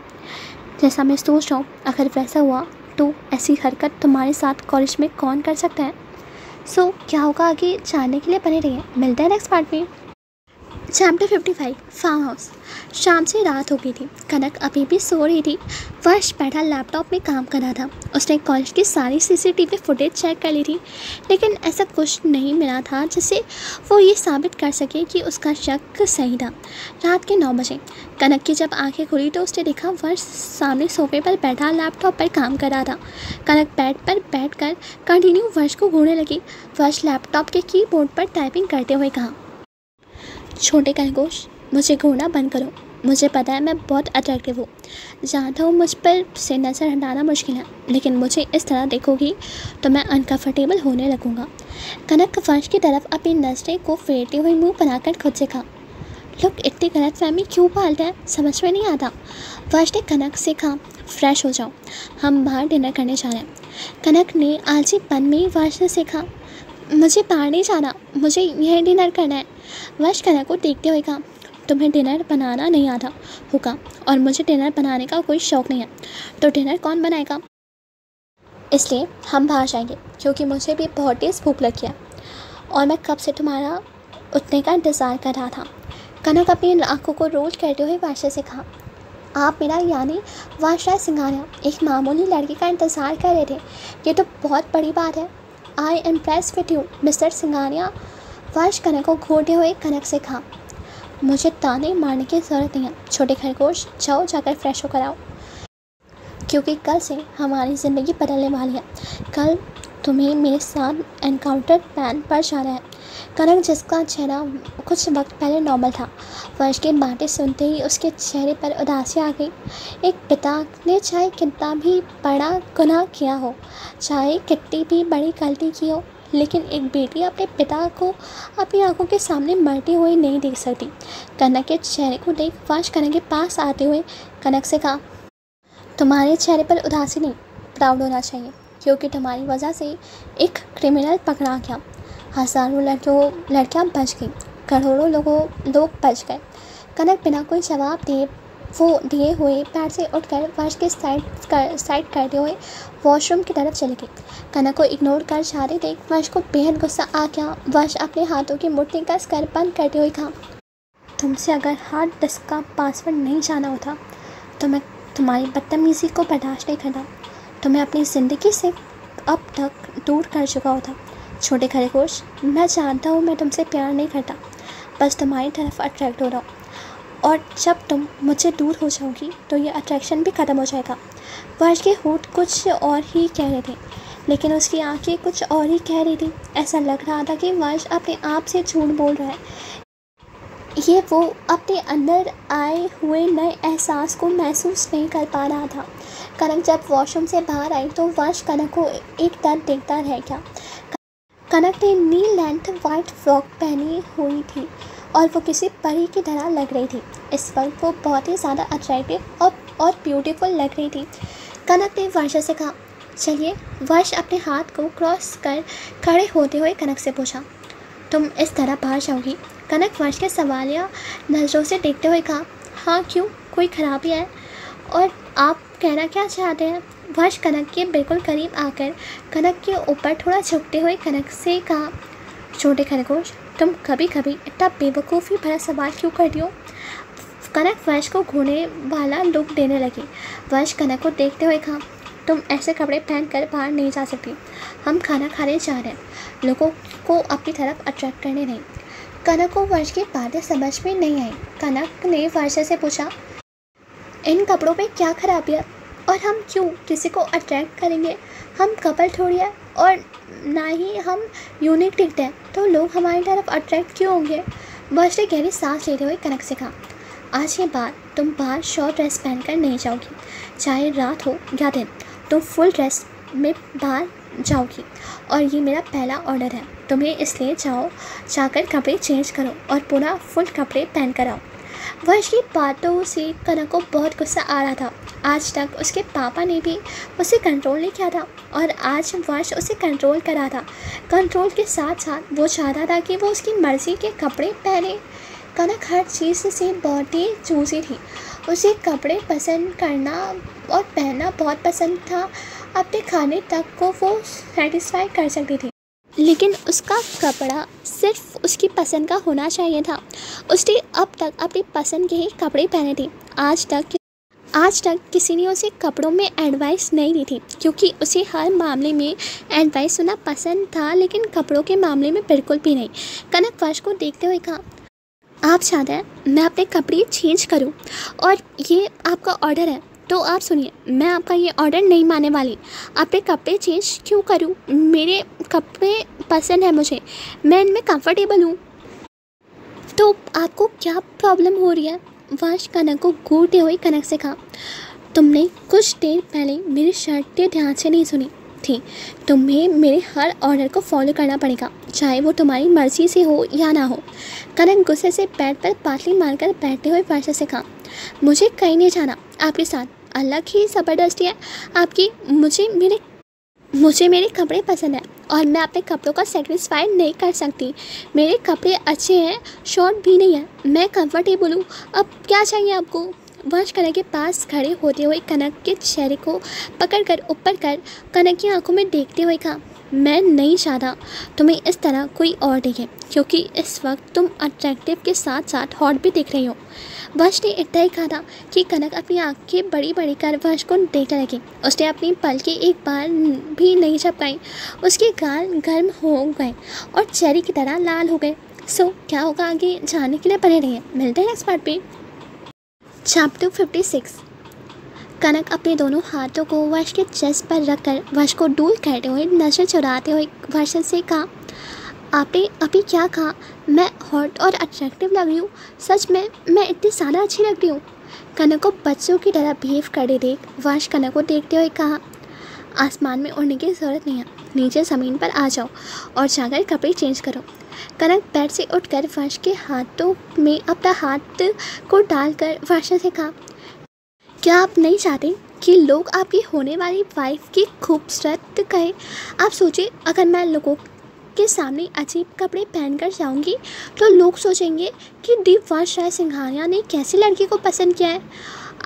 जैसा मैं सोच रहा हूँ अगर वैसा हुआ तो ऐसी हरकत तुम्हारे साथ कॉलेज में कौन कर सकता है? सो so, क्या होगा आगे जानने के लिए बने रहिए। मिलते हैं नेक्स्ट पार्ट में। Chapter fifty five farm house शाम से रात हो गई थी। कनक अभी भी सो रही थी। वर्ष बैठा लैपटॉप में काम कर रहा था। उसने कॉलेज की सारी सीसीटीवी फुटेज चेक कर ली थी। लेकिन ऐसा कुछ नहीं मिला था जिससे वो ये साबित कर सके कि उसका शक सही था। रात के नौ बजे। कनक की जब आँखें खुली तो उसने देखा वर्ष सामने सोफे पर बैठा लैपटॉप पर काम कर रहा था। कनक बेड पर बैठ कर कंटिन्यू वर्ष को घूरने लगी। वर्ष लैपटॉप के कीबोर्ड पर टाइपिंग करते हुए कहा छोटे खरगोश, मुझे घूरना बंद करो। मुझे पता है मैं बहुत अट्रैक्टिव हूँ। जानता हूँ, मुझ पर से नज़र हटाना मुश्किल है। लेकिन मुझे इस तरह देखोगी तो मैं अनकम्फर्टेबल होने लगूँगा। कनक फर्श की तरफ़ अपनी नज़रें को फेरते हुए मुँह बनाकर खुद से कहा लोग इतनी गलत फहमी क्यों पालते हैं? समझ में नहीं आता। फर्श ने कनक से कहा, फ्रेश हो जाओ। हम बाहर डिनर करने जा रहे हैं। कनक ने आलसी पन में वर्ष से कहा, मुझे बाहर नहीं जाना। मुझे यह डिनर करना है। कनक को देखते हुए कहा, तुम्हें डिनर बनाना नहीं आता होगा और मुझे डिनर बनाने का कोई शौक़ नहीं है। तो डिनर कौन बनाएगा? इसलिए हम बाहर जाएँगे क्योंकि मुझे भी बहुत तेज़ भूख लगी है। और मैं कब से तुम्हारा उठने का इंतज़ार कर रहा था? कनक अपनी आँखों को रोल करते हुए वर्षा से कहा, आप मेरा यानी वर्षा सिंगारिया एक मामूली लड़की का इंतज़ार कर रहे थे। ये तो बहुत बड़ी बात है। I impress with you mister Singhania. Varsh Kanak को घोटे हुए कनक से कहा, मुझे ताने मारने की ज़रूरत नहीं है। छोटे खरगोश, जाओ जाकर फ्रेश होकर आओ। क्योंकि कल से हमारी ज़िंदगी बदलने वाली है। कल तुम्हें मेरे साथ एनकाउंटर प्लान पर जाना है। कनक जिसका चेहरा कुछ वक्त पहले नॉर्मल था वर्ष की बातें सुनते ही उसके चेहरे पर उदासी आ गई। एक पिता ने चाहे कितना भी बड़ा गुनाह किया हो, चाहे कितनी भी बड़ी गलती की हो लेकिन एक बेटी अपने पिता को अपनी आँखों के सामने मरती हुई नहीं देख सकती। कनक के चेहरे को देख वाश कनक के पास आते हुए कनक से कहा, तुम्हारे चेहरे पर उदासी नहीं, प्राउड होना चाहिए, क्योंकि तुम्हारी वजह से एक क्रिमिनल पकड़ा गया। हज़ारों लड़कियों, लड़कियाँ बच गई, करोड़ों लोगों, लोग बच गए। कनक बिना कोई जवाब दिए, वो दिए हुए पैर से उठकर वर्ष के साइड कर साइड करते हुए वॉशरूम की तरफ़ चली गई कनक को इग्नोर कर जा रहे देख वर्ष को बेहद गुस्सा आ गया। वर्ष अपने हाथों की मुट्ठी का स्कर बंद करते हुए कहा, तुमसे अगर हार्ड डिस्क का पासवर्ड नहीं जाना होता तो मैं तुम्हारी बदतमीज़ी को बर्दाश्त नहीं करता। तो मैं अपनी ज़िंदगी से अब तक दूर कर चुका होता। छोटे खरगोश मैं जानता हूँ मैं तुमसे प्यार नहीं करता। बस तुम्हारी तरफ़ अट्रैक्ट हो रहा हूँ। और जब तुम मुझसे दूर हो जाओगी तो ये अट्रैक्शन भी ख़त्म हो जाएगा। वर्ष के होठ कुछ और ही कह रहे थे, लेकिन उसकी आँखें कुछ और ही कह रही थी। ऐसा लग रहा था कि वर्ष अपने आप से झूठ बोल रहा है। ये वो अपने अंदर आए हुए नए एहसास को महसूस नहीं कर पा रहा था। कनक जब वॉशरूम से बाहर आई तो वर्ष कनक को एक तरह देखता रह गया। कनक ने नील लेंथ वाइट फ्रॉक पहनी हुई थी और वो किसी परी की तरह लग रही थी। इस वक्त वो बहुत ही ज़्यादा अट्रैक्टिव और और ब्यूटीफुल लग रही थी। कनक ने वर्षा से कहा, चलिए, वर्ष अपने हाथ को क्रॉस कर खड़े होते हुए कनक से पूछा, तुम इस तरह बाहर जाओगी? कनक वर्ष के सवालिया नज़रों से देखते हुए कहा हाँ क्यों? कोई ख़राबी है? और आप कहना क्या चाहते हैं? वर्ष कनक के बिल्कुल करीब आकर कनक के ऊपर थोड़ा झुकते हुए कनक से कहा, छोटे खरगोश, तुम कभी कभी इतना बेवकूफ़ी भरा सवाल क्यों करती हो? कनक वर्ष को घूने वाला लुक देने लगी। वर्ष कनक को देखते हुए कहा, तुम ऐसे कपड़े पहन कर बाहर नहीं जा सकती। हम खाना खाने जा रहे हैं। लोगों को अपनी तरफ़ अट्रैक्ट करने नहीं कनक को वर्ष की बातें समझ में नहीं आई। कनक ने वर्ष से पूछा, इन कपड़ों में क्या खराबी है? और हम क्यों किसी को अट्रैक्ट करेंगे? हम कपल थोड़ी है और ना ही हम यूनिक दिखते हैं। तो लोग हमारी तरफ़ अट्रैक्ट क्यों होंगे? वर्ष ने गहरी सांस लेते हुए कनक से कहा आज के बाद तुम बाहर शॉर्ट ड्रेस पहनकर नहीं जाओगी। चाहे रात हो या दिन, तुम फुल ड्रेस में बाहर जाओगी। और ये मेरा पहला ऑर्डर है। तुम्हें इसलिए जाओ, जाकर कपड़े चेंज करो और पुनः फुल कपड़े पहन कर आओ। वर्ष की बातों से कनक को बहुत गुस्सा आ रहा था। आज तक उसके पापा ने भी उसे कंट्रोल नहीं किया था और आज वर्ष उसे कंट्रोल करा था। कंट्रोल के साथ साथ वो चाहता था कि वो उसकी मर्ज़ी के कपड़े पहने। कनक हर चीज़ से बहुत ही चूसी थी। उसे कपड़े पसंद करना और पहनना बहुत पसंद था। अपने खाने तक को वो सेटिस्फाई कर सकती थी। लेकिन उसका कपड़ा सिर्फ़ उसकी पसंद का होना चाहिए था। उसने अब तक अपनी पसंद के ही कपड़े पहने थे। आज तक आज तक किसी ने उसे कपड़ों में एडवाइस नहीं दी थी। क्योंकि उसे हर मामले में एडवाइस सुनना पसंद था, लेकिन कपड़ों के मामले में बिल्कुल भी नहीं। कनक फर्श को देखते हुए कहा आप चाहते हैं मैं अपने कपड़े चेंज करूँ? और ये आपका ऑर्डर है। तो आप सुनिए, मैं आपका ये ऑर्डर नहीं मानने वाली। अपने कपड़े चेंज क्यों करूँ? मेरे कपड़े पसंद है मुझे। मैं इनमें कंफर्टेबल हूँ। तो आपको क्या प्रॉब्लम हो रही है? वंश कनक को घूटे हुए कनक से कहा, तुमने कुछ देर पहले मेरी शर्ट के ध्यान से नहीं सुनी। थी। तुम्हें मेरे हर ऑर्डर को फॉलो करना पड़ेगा, चाहे वो तुम्हारी मर्ज़ी से हो या ना हो। कनक गुस्से से पैर पर पाटली मारकर बैठते हुए वर्षा से कहा, मुझे कहीं नहीं जाना। आपके साथ अलग ही ज़बरदस्ती है। आपकी, मुझे मेरे मुझे मेरे कपड़े पसंद हैं और मैं अपने कपड़ों का सेटिस्फाई नहीं कर सकती। मेरे कपड़े अच्छे हैं शॉर्ट भी नहीं है। मैं कंफर्टेबल हूँ। अब क्या चाहिए आपको? वंश कनक के पास खड़े होते हुए कनक के चेहरे को पकड़कर ऊपर कर कनक की आँखों में देखते हुए कहा, मैं नहीं चाहता तुम्हें इस तरह कोई और देखे, क्योंकि इस वक्त तुम अट्रैक्टिव के साथ साथ हॉट भी दिख रही हो। वंश ने इतना ही कहा था कि कनक अपनी आँखें बड़ी बड़ी कर वंश को देखने लगी। उसने अपनी पल की एक बार भी नहीं झपकाई उसके गाल गर्म हो गए और चेरी की तरह लाल हो गए। सो क्या होगा आगे जाने के लिए बने रहिए मिलते हैं नेक्स्ट पार्ट पे। चैप्टर फिफ्टी सिक्स कनक अपने दोनों हाथों को वर्ष के चेस्ट पर रखकर वर्ष को डूल करते हुए नज़र चुराते हुए वर्ष से कहा, आपने अभी क्या कहा? मैं हॉट और अट्रैक्टिव लग रही हूँ। सच में, मैं इतनी ज़्यादा अच्छी लग रही हूँ। कनक को बच्चों की तरह बिहेव करे देख वर्ष कनक को देखते हुए कहा, आसमान में उड़ने की ज़रूरत नहीं है। नीचे ज़मीन पर आ जाओ और जाकर कपड़े चेंज करो। कनक बेड से उठकर वर्ष के हाथों में अपना हाथ को डालकर वर्षा से कहा, क्या आप नहीं चाहते कि लोग आपकी होने वाली वाइफ की खूबसूरत कहें? आप सोचिए, अगर मैं लोगों के सामने अजीब कपड़े पहनकर जाऊँगी तो लोग सोचेंगे कि दीप वर्ष राय सिंघानिया ने कैसी लड़की को पसंद किया है।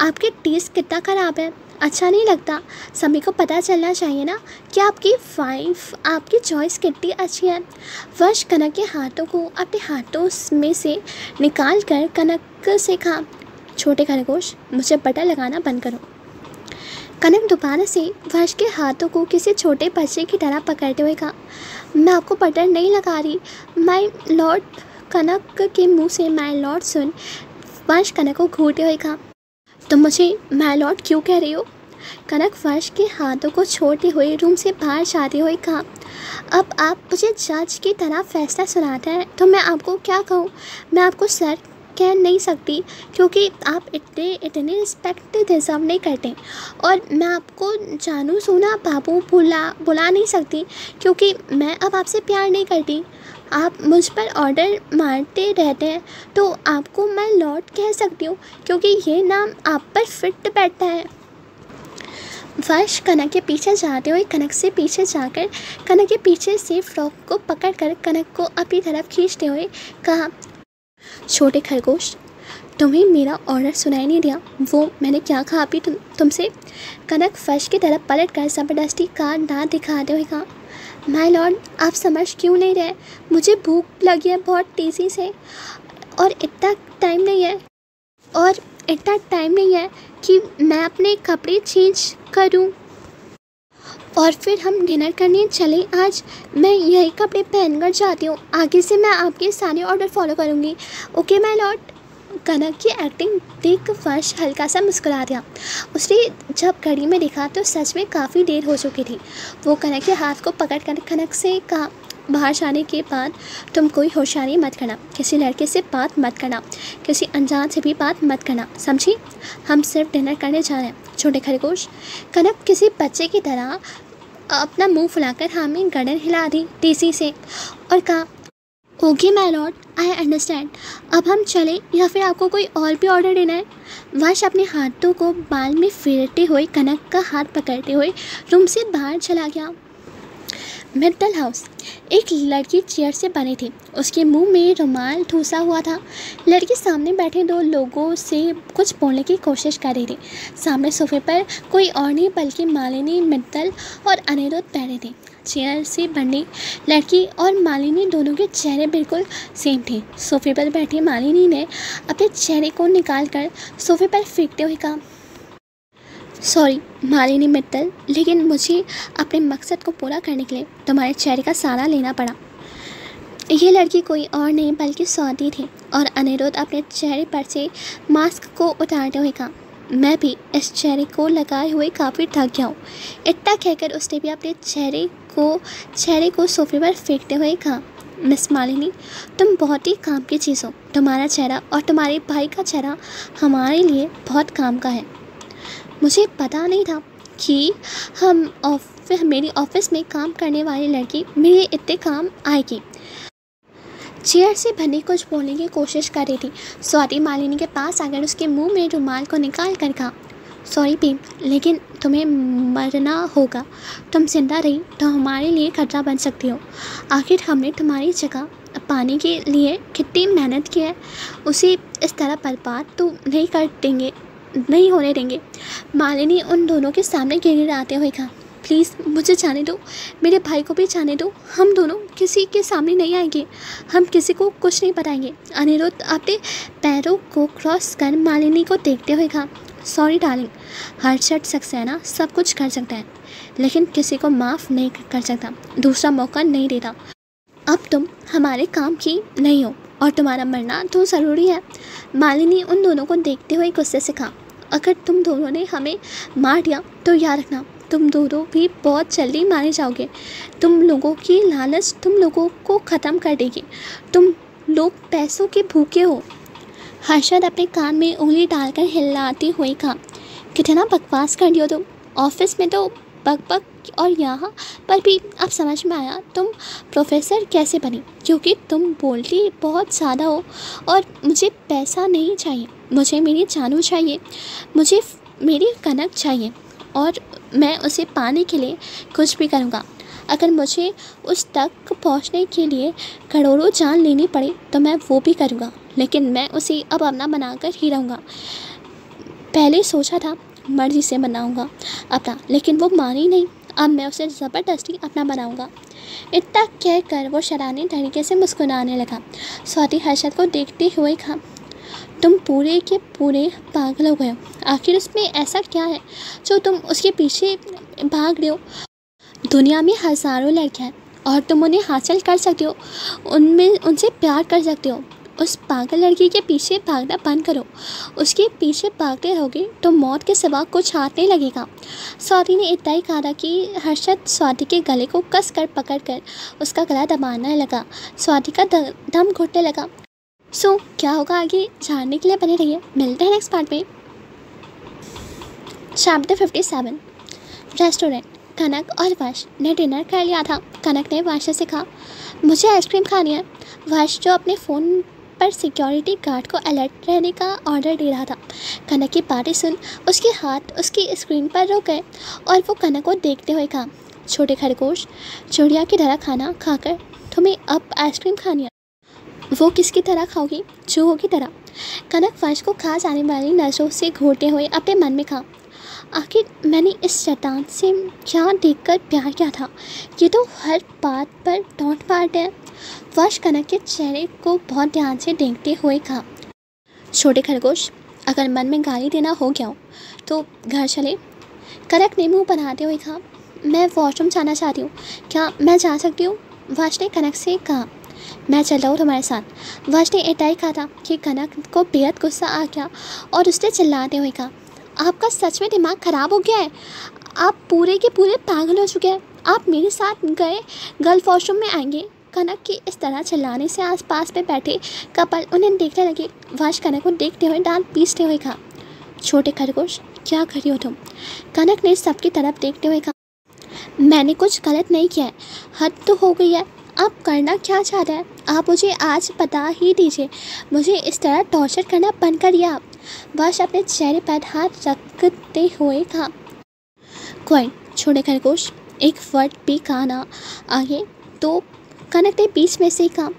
आपके टेस्ट कितना ख़राब है। अच्छा नहीं लगता। सभी को पता चलना चाहिए ना कि आपकी वाइफ आपकी चॉइस कितनी अच्छी है। वर्ष कनक के हाथों को, अपने हाथों में से निकाल कर कनक से कहा छोटे खरगोश, मुझे बटर लगाना बंद करो। कनक दोबारा से वर्ष के हाथों को किसी छोटे बच्चे की तरह पकड़ते हुए कहा, मैं आपको बटर नहीं लगा रही। माई लॉर्ड कनक के मुँह से माई लॉर्ड सुन। वर्ष कनक को घूरते हुए कहा तुम मुझे मैलॉट क्यों कह रही हो? कनक फर्श के हाथों को छोड़ते हुए रूम से बाहर जाते हुए कहा, अब आप मुझे जज की तरह फैसला सुनाते हैं तो मैं आपको क्या कहूँ? मैं आपको सर कह नहीं सकती, क्योंकि आप इतने इतने रिस्पेक्ट डिज़र्व नहीं करते। और मैं आपको जानू सोना बाबू बुला बुला नहीं सकती, क्योंकि मैं अब आपसे प्यार नहीं करती। आप मुझ पर ऑर्डर मारते रहते हैं तो आपको मैं लॉर्ड कह सकती हूँ, क्योंकि ये नाम आप पर फिट बैठता है। वर्ष कनक के पीछे जाते हुए कनक से पीछे जाकर, कनक के पीछे से फ्रॉक को पकड़कर कनक को अपनी तरफ़ खींचते हुए कहा, छोटे खरगोश, तुम्हें मेरा ऑर्डर सुनाई नहीं दिया। वो मैंने क्या कहा? अभी तुम, तुमसे? कनक फर्श की तरफ़ पलट कर ज़बरदस्ती का दांत दिखाते हुए कहा माय लॉर्ड, आप समझ क्यों नहीं रहे? मुझे भूख लगी है बहुत तेज़ी से, और इतना टाइम नहीं है, और इतना टाइम नहीं है कि मैं अपने कपड़े चेंज करूँ। और फिर हम डिनर करने चले। आज मैं यही कपड़े पहनकर जाती हूँ। आगे से मैं आपके सारे ऑर्डर फॉलो करूँगी। ओके माय लॉर्ड कनक की एक्टिंग देख वर्ष हल्का सा मुस्कुरा दिया। उसने जब घड़ी में देखा तो सच में काफ़ी देर हो चुकी थी। वो कनक के हाथ को पकड़ कर कनक से कहा, बाहर जाने के बाद तुम कोई होशियारी मत करना। किसी लड़के से बात मत करना। किसी अनजान से भी बात मत करना। समझी? हम सिर्फ़ डिनर करने जा रहे हैं। छोटे खरगोश, कनक किसी बच्चे की तरह अपना मुँह फुलाकर हामी गर्दन हिला दी, टीसी से और कहा okay my lord I understand अब हम चलें, या फिर आपको कोई और भी ऑर्डर देना है? वश अपने हाथों को बाल में फेरते हुए, कनक का हाथ पकड़ते हुए, रूम से बाहर चला गया। मित्तल हाउस, एक लड़की चेयर से बनी थी। उसके मुँह में रुमाल ठूसा हुआ था। लड़की सामने बैठे दो लोगों से कुछ बोलने की कोशिश कर रही थी। सामने सोफे पर कोई और नहीं, बल्कि मालिनी, मित्तल और अनिरुद्ध बैठे थे। चेयर से बनी लड़की और मालिनी दोनों के चेहरे बिल्कुल सेम थे। सोफे पर बैठी मालिनी ने अपने चेहरे को निकाल कर सोफे पर फेंकते हुए कहा सॉरी मालिनी मित्तल, लेकिन मुझे अपने मकसद को पूरा करने के लिए तुम्हारे चेहरे का सहारा लेना पड़ा। ये लड़की कोई और नहीं, बल्कि स्वाति थी और अनिरुद्ध अपने चेहरे पर से मास्क को उतारते हुए कहा, मैं भी इस चेहरे को लगाए हुए काफ़ी थक गया हूँ। इतना कहकर उसने भी अपने चेहरे को, चेहरे को सोफे पर फेंकते हुए कहा, मिस मालिनी, तुम बहुत ही काम की चीज़ हो। तुम्हारा चेहरा और तुम्हारे भाई का चेहरा हमारे लिए बहुत काम का है। मुझे पता नहीं था कि हम ऑफ़िस मेरी ऑफ़िस में काम करने वाली लड़की मेरे इतने काम आएगी। चेयर से बनी कुछ बोलने की कोशिश कर रही थी। स्वाति मालिनी के पास आकर उसके मुँह में रुमाल को निकाल कर कहा सॉरी पीम लेकिन तुम्हें मरना होगा। तुम ज़िंदा रही तो हमारे लिए खतरा बन सकती हो। आखिर हमने तुम्हारी जगह पाने के लिए कितनी मेहनत की है? उसे इस तरह बर्बाद तो नहीं कर देंगे, नहीं होने देंगे। मालिनी उन दोनों के सामने गिर आते हुए कहा, प्लीज़ मुझे जाने दो, मेरे भाई को भी जाने दो। हम दोनों किसी के सामने नहीं आएँगे। हम किसी को कुछ नहीं बताएँगे। अनिरुद्ध अपने पैरों को क्रॉस कर मालिनी को देखते हुए कहा सॉरी डार्लिंग हर शर्ट सक्सेना सब कुछ कर सकता है। लेकिन किसी को माफ़ नहीं कर सकता। दूसरा मौका नहीं देता। अब तुम हमारे काम की नहीं हो और तुम्हारा मरना तो ज़रूरी है। मालिनी उन दोनों को देखते हुए गुस्से से कहा, अगर तुम दोनों ने हमें मार दिया तो याद रखना, तुम दोनों भी बहुत जल्दी मारे जाओगे। तुम लोगों की लालच तुम लोगों को ख़त्म कर देगी। तुम लोग पैसों के भूखे हो। हर्षद अपने कान में उंगली डालकर हिलाती हुई कहा, कितना बकवास कर दियो तुम। ऑफ़िस में तो बक बक और यहाँ पर भी अब समझ में आया, तुम प्रोफेसर कैसे बनी, क्योंकि तुम बोलती बहुत ज़्यादा हो और मुझे पैसा नहीं चाहिए। मुझे मेरी जानू चाहिए, मुझे मेरी कनक चाहिए और मैं उसे पाने के लिए कुछ भी करूँगा। अगर मुझे उस तक पहुँचने के लिए करोड़ों जान लेनी पड़े तो मैं वो भी करूँगा। लेकिन मैं उसे अब अपना बनाकर ही रहूँगा। पहले सोचा था, मर्ज़ी से बनाऊँगा अपना, लेकिन वो मानी नहीं। अब मैं उसे ज़बरदस्ती अपना बनाऊँगा। इतना कह कर वो शरानी तरीके से मुस्कुराने लगा। स्वाति हर्षद को देखते हुए कहा, तुम पूरे के पूरे पागल हो गए आखिर उसमें ऐसा क्या है जो तुम उसके पीछे भाग रहे हो? दुनिया में हज़ारों लड़कियाँ हैं और तुम उन्हें हासिल कर सकते हो, उनमें, उनसे प्यार कर सकते हो। उस पागल लड़की के पीछे भागना बंद करो। उसके पीछे भागते रहोगे तो मौत के सिवा कुछ हाथ नहीं लगेगा। स्वाति ने इतना ही कहा कि हर्षद स्वाति के गले को कस कर पकड़ कर उसका गला दबाने लगा। स्वाति का दम घुटने लगा। सो, क्या होगा आगे? जानने के लिए बने रहिए। मिलते हैं नेक्स्ट पार्ट में। Chapter fifty seven restaurant Kanak और वश ने डिनर कर लिया था। कनक ने वश से कहा, मुझे आइसक्रीम खानी है। वश जो अपने फ़ोन पर सिक्योरिटी गार्ड को अलर्ट रहने का ऑर्डर दे रहा था। कनक की बातें सुन उसके हाथ उसकी स्क्रीन पर रुक गए और वो कनक को देखते हुए कहा, छोटे खरगोश, चिड़िया की तरह खाना खाकर तुम्हें अब आइसक्रीम खानी है। वो किसकी तरह खाओगी? चूहों की तरह। कनक फर्श को खा जाने वाली नज़रों से घोरते हुए अपने मन में कहा आखिर मैंने इस शैतान से क्या देखकर प्यार किया था। ये तो हर बात पर टोंट पाट है। वर्ष कनक के चेहरे को बहुत ध्यान से देखते हुए कहा। छोटे खरगोश, अगर मन में गाली देना हो गया हो तो घर चले। कनक ने मुँह बनाते हुए कहा, मैं वॉशरूम जाना चाहती हूँ। क्या मैं जा सकती हूँ? वर्ष ने कनक से कहा, मैं चल रहा हूँ तुम्हारे साथ। वर्ष ने एटाई कहा था कि कनक को बेहद गुस्सा आ गया और उसने चिल्लाते हुए कहा आपका सच में दिमाग ख़राब हो गया है। आप पूरे के पूरे पागल हो चुके हैं। आप मेरे साथ गए गर्ल्स वॉशरूम में आएँगे। कनक की इस तरह चिल्लाने से आसपास में बैठे कपल उन्हें देखने लगे। वाश, कनक को देखते हुए डांट पीसते हुए कहा, छोटे खरगोश, क्या करी हो तुम? कनक ने सबकी तरफ़ देखते हुए कहा, मैंने कुछ गलत नहीं किया है। हद तो हो गई है। आप करना क्या चाह रहे हैं? आप मुझे आज बता ही दीजिए। मुझे इस तरह टॉर्चर करना बंद करिए आप वश अपने चेहरे पर हाथ रखते हुए कहा, कोई छोड़े खरगोश, एक वर्ड भी कहा ना आगे। तो कनक ने बीच में से कहा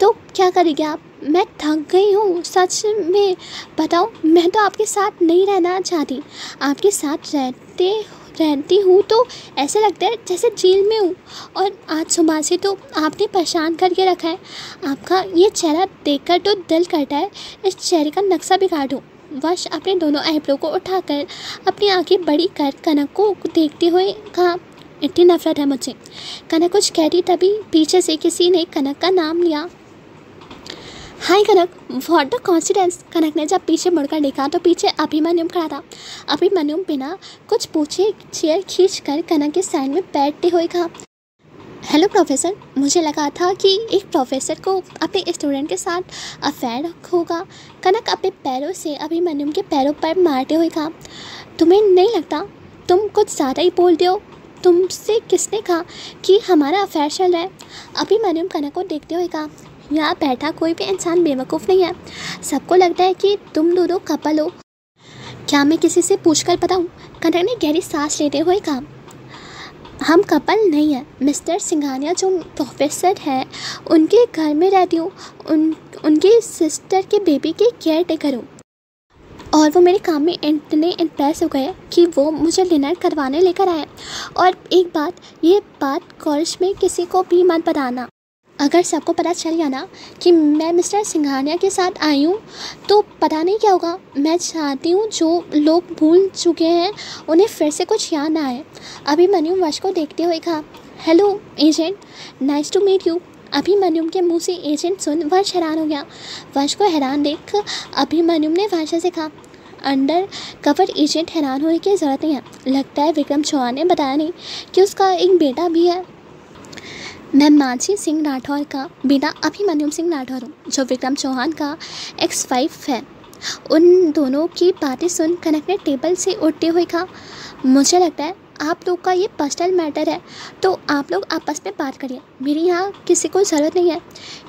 तो क्या करेंगे आप? मैं थक गई हूँ, सच में बताओ, मैं तो आपके साथ नहीं रहना चाहती। आपके साथ रहते रहती हूँ तो ऐसा लगता है जैसे जेल में हूँ। और आज सुबह से तो आपने परेशान करके रखा है। आपका ये चेहरा देखकर तो दिल करता है। इस चेहरे का नक्शा भी काटूँ। वश अपने दोनों आईब्रो को उठाकर अपनी आँखें बड़ी कर कनक को देखते हुए कहा, इतनी नफरत है मुझे कनक कुछ कह रही तभी पीछे से किसी ने कनक का नाम लिया। Hi Kanak what the coincidence Kanak ने जब पीछे मुड़कर देखा तो पीछे अभिमन्युम खड़ा था। अभिमन्युम बिना कुछ पूछे, चेयर खींच कर कनक के साइड में बैठते हुए कहा हेलो प्रोफेसर मुझे लगा था कि एक प्रोफेसर को अपने स्टूडेंट के साथ अफेयर होगा। कनक अपने पैरों से अभिमन्युम के पैरों पर मारते हुए कहा, तुम्हें नहीं लगता? तुम कुछ ज़्यादा ही बोल दो तुमसे किसने कहा कि हमारा अफेयर चल रहा है? अभिमन्युम कनक को देखते हुए कहा यहाँ बैठा कोई भी इंसान बेवकूफ़ नहीं है। सबको लगता है कि तुम दोनों कपल हो क्या मैं किसी से पूछ कर बताऊँ? कनक ने गहरी सांस लेते हुए कहा, हम कपल नहीं हैं। मिस्टर सिंघानिया जो प्रोफेसर हैं, उनके घर में रहती हूँ। उन, उनकी सिस्टर के बेबी के केयर टेकर हूँ। और वो मेरे काम में इतने इम्प्रेस हो गए कि वो मुझे डिनर करवाने लेकर आए। और एक बात, ये बात कॉलेज में किसी को भी मत बताना। अगर सबको पता चल गया ना कि मैं मिस्टर सिंघानिया के साथ आई हूँ तो पता नहीं क्या होगा। मैं चाहती हूँ जो लोग भूल चुके हैं, उन्हें फिर से कुछ याद ना आए। अभिमन्यु वश को देखते हुए कहा, hello, agent, nice to meet you. अभिमन्युम के मुँह से एजेंट सुन वश हैरान हो गया। वश को हैरान देख अभिमन्युम ने भाषा से कहा, अंडर कवर एजेंट हैरान होने की ज़रूरत नहीं है। लगता है विक्रम चौहान ने बताया नहीं कि उसका एक बेटा भी है। मैं मानसी सिंह राठौर का बेटा अभिमन्यु सिंह राठौर हूँ, जो विक्रम चौहान का एक्स वाइफ है। उन दोनों की बातें सुन कनक ने टेबल से उठते हुए कहा, मुझे लगता है आप लोग का ये पर्सनल मैटर है तो आप लोग आपस में बात करिए। मेरी यहाँ किसी को ज़रूरत नहीं है।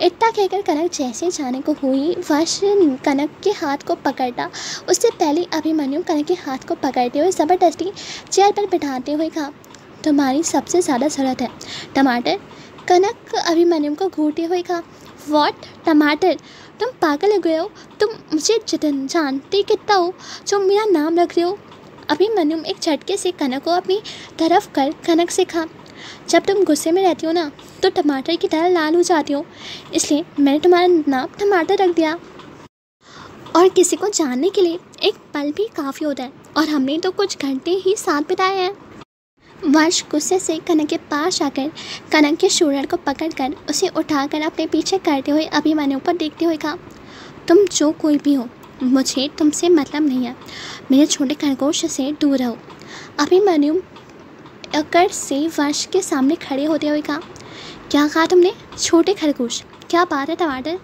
इतना कहकर कनक जैसे जाने को हुई, वश कनक के हाथ को पकड़ा उससे पहले अभिमन्यु कनक के हाथ को पकड़ते हुए ज़बरदस्ती चेयर पर बिठाते हुए कहा, तुम्हारी सबसे ज़्यादा ज़रूरत है। टमाटर कनक अभिमन्यु को घूरते हुए कहा वॉट टमाटर? तुम पागल हो गए हो। तुम मुझे जितन जानते कितना हो, जो मेरा नाम रख रहे हो। अभिमन्यु एक झटके से कनक को अपनी तरफ़ कर कनक से कहा, जब तुम गुस्से में रहती हो ना तो टमाटर की तरह लाल हो जाती हो। इसलिए मैंने तुम्हारा नाम टमाटर रख दिया। और किसी को जानने के लिए एक पल भी काफ़ी होता है, और हमने तो कुछ घंटे ही साथ बिताए हैं। वर्ष गुस्से से कनक के पास आकर, कनक के शोल्डर को पकड़कर उसे उठाकर अपने पीछे करते हुए अभिमन्यु पर देखते हुए कहा, तुम जो कोई भी हो, मुझे तुमसे मतलब नहीं है। मेरे छोटे खरगोश से दूर रहो। अभिमन्यु अकर से वंश के सामने खड़े होते हुए कहा, क्या कहा तुमने? छोटे खरगोश, क्या बात है टमाटर?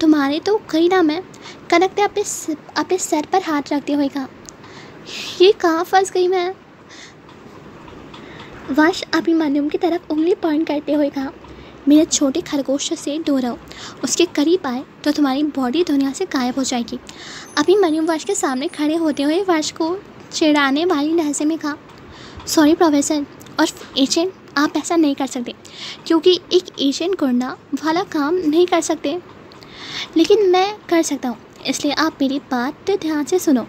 तुम्हारे तो कई नाम है। कनक ने अपने अपने सर पर हाथ रखते हुए कहा, ये कहाँ फंस गई मैं? वश अभिमन्यु की तरफ़ उंगली पॉइंट करते हुए कहा, मेरे छोटे खरगोश से रहो। उसके करीब आए तो तुम्हारी बॉडी दुनिया से गायब हो जाएगी। अभिमन्यु वश के सामने खड़े होते हुए वश को चिड़ाने वाली लहजे में कहा सॉरी प्रोफेसर और एजेंट आप ऐसा नहीं कर सकते, क्योंकि एक एजेंट करना वाला काम नहीं कर सकते। लेकिन मैं कर सकता हूँ। इसलिए आप मेरी बात ध्यान से सुनो।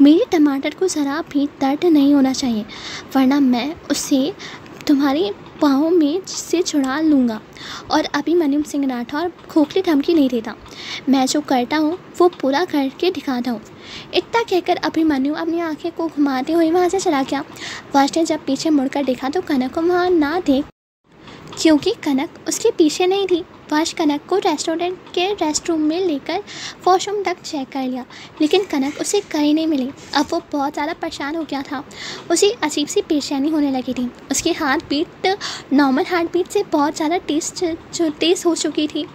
मेरे टमाटर को ज़रा भी दर्द नहीं होना चाहिए, वरना मैं उसे तुम्हारी पाँव में से छुड़ा लूँगा। और अभी मनिम सिंह राठौर खोखली धमकी नहीं देता। मैं जो करता हूँ, वो पूरा करके दिखाता हूँ। इतना कहकर अभिमन्यु अपनी आँखें को घुमाते हुए वहाँ से चला गया। वाश ने जब पीछे मुड़कर देखा तो कनक को वहाँ ना देख क्योंकि कनक उसके पीछे नहीं थी। वाश कनक को रेस्टोरेंट के रेस्ट रूम में लेकर वॉशरूम तक चेक कर लिया, लेकिन कनक उसे कहीं नहीं मिली। अब वो बहुत ज़्यादा परेशान हो गया था। उसे अजीब सी पेशानी होने लगी थी। उसकी heart beat normal heart beat से बहुत ज़्यादा टेस्ट जो तेज़ हो चुकी थी।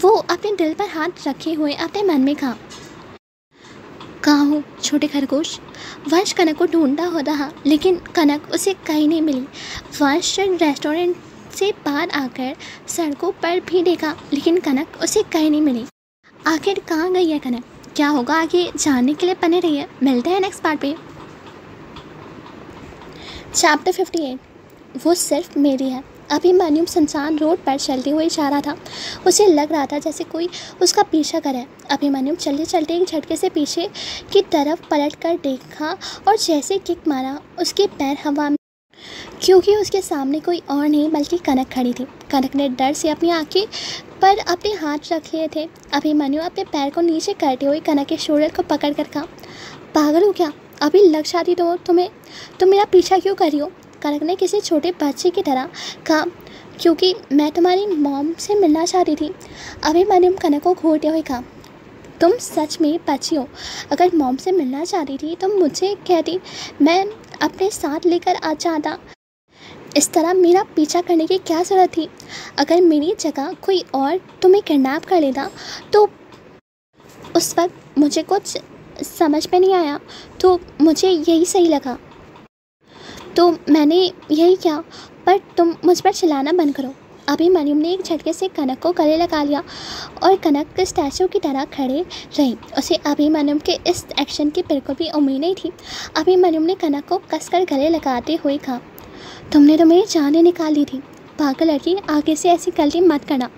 वो अपने दिल पर हाथ रखे हुए अपने मन में कहा, कहाँ हो, छोटे खरगोश? वंश कनक को ढूंढता हो रहा, लेकिन कनक उसे कहीं नहीं मिली। वंश रेस्टोरेंट से बाहर आकर सड़कों पर भी देखा, लेकिन कनक उसे कहीं नहीं मिली। आखिर कहाँ गई है कनक? क्या होगा आगे जानने के लिए बने रही है मिलते हैं नेक्स्ट पार्ट पे। चैप्टर फिफ्टी एट वो सिर्फ़ मेरी है। अभी अभिमन्यु संसान रोड पर चलते हुए जा रहा था। उसे लग रहा था जैसे कोई उसका पीछा करे। अभिमन्यु चलते चलते एक झटके से पीछे की तरफ़ पलट कर देखा और जैसे किक मारा, उसके पैर हवा में क्योंकि उसके सामने कोई और नहीं, बल्कि कनक खड़ी थी। कनक ने डर से अपनी आँखें पर अपने हाथ रख लिए थे अभिमन्यु अपने पैर को नीचे करते हुए कनक के शोल्डर को पकड़ कर कहा, पागल हो क्या? अभी लग जाती तो तुम्हें, तुम मेरा पीछा क्यों करी हो? कनक ने किसी छोटे बच्चे की तरह कहा, क्योंकि मैं तुम्हारी मॉम से मिलना चाहती थी। अभी मैंने कनक को घोटे हुए कहा, तुम सच में बच्ची हो। अगर मॉम से मिलना चाहती थी तो मुझे कहती, मैं अपने साथ लेकर आ जाता इस तरह मेरा पीछा करने की क्या ज़रूरत थी? अगर मेरी जगह कोई और तुम्हें किडनैप कर लेता तो उस वक्त मुझे कुछ समझ में नहीं आया तो मुझे यही सही लगा। तो मैंने यही किया, पर तुम मुझ पर चिल्लाना बंद करो। अभी मरियम ने एक झटके से कनक को गले लगा लिया और कनक स्टैचू की तरह खड़े रही। उसे अभी मरियम के इस एक्शन की बिल्कुल भी उम्मीद नहीं थी। अभी मरियम ने कनक को कसकर गले लगाते हुए कहा, तुमने तो मेरी जाने निकाल दी थी। पागल लड़की, आगे से ऐसी गलती मत करना।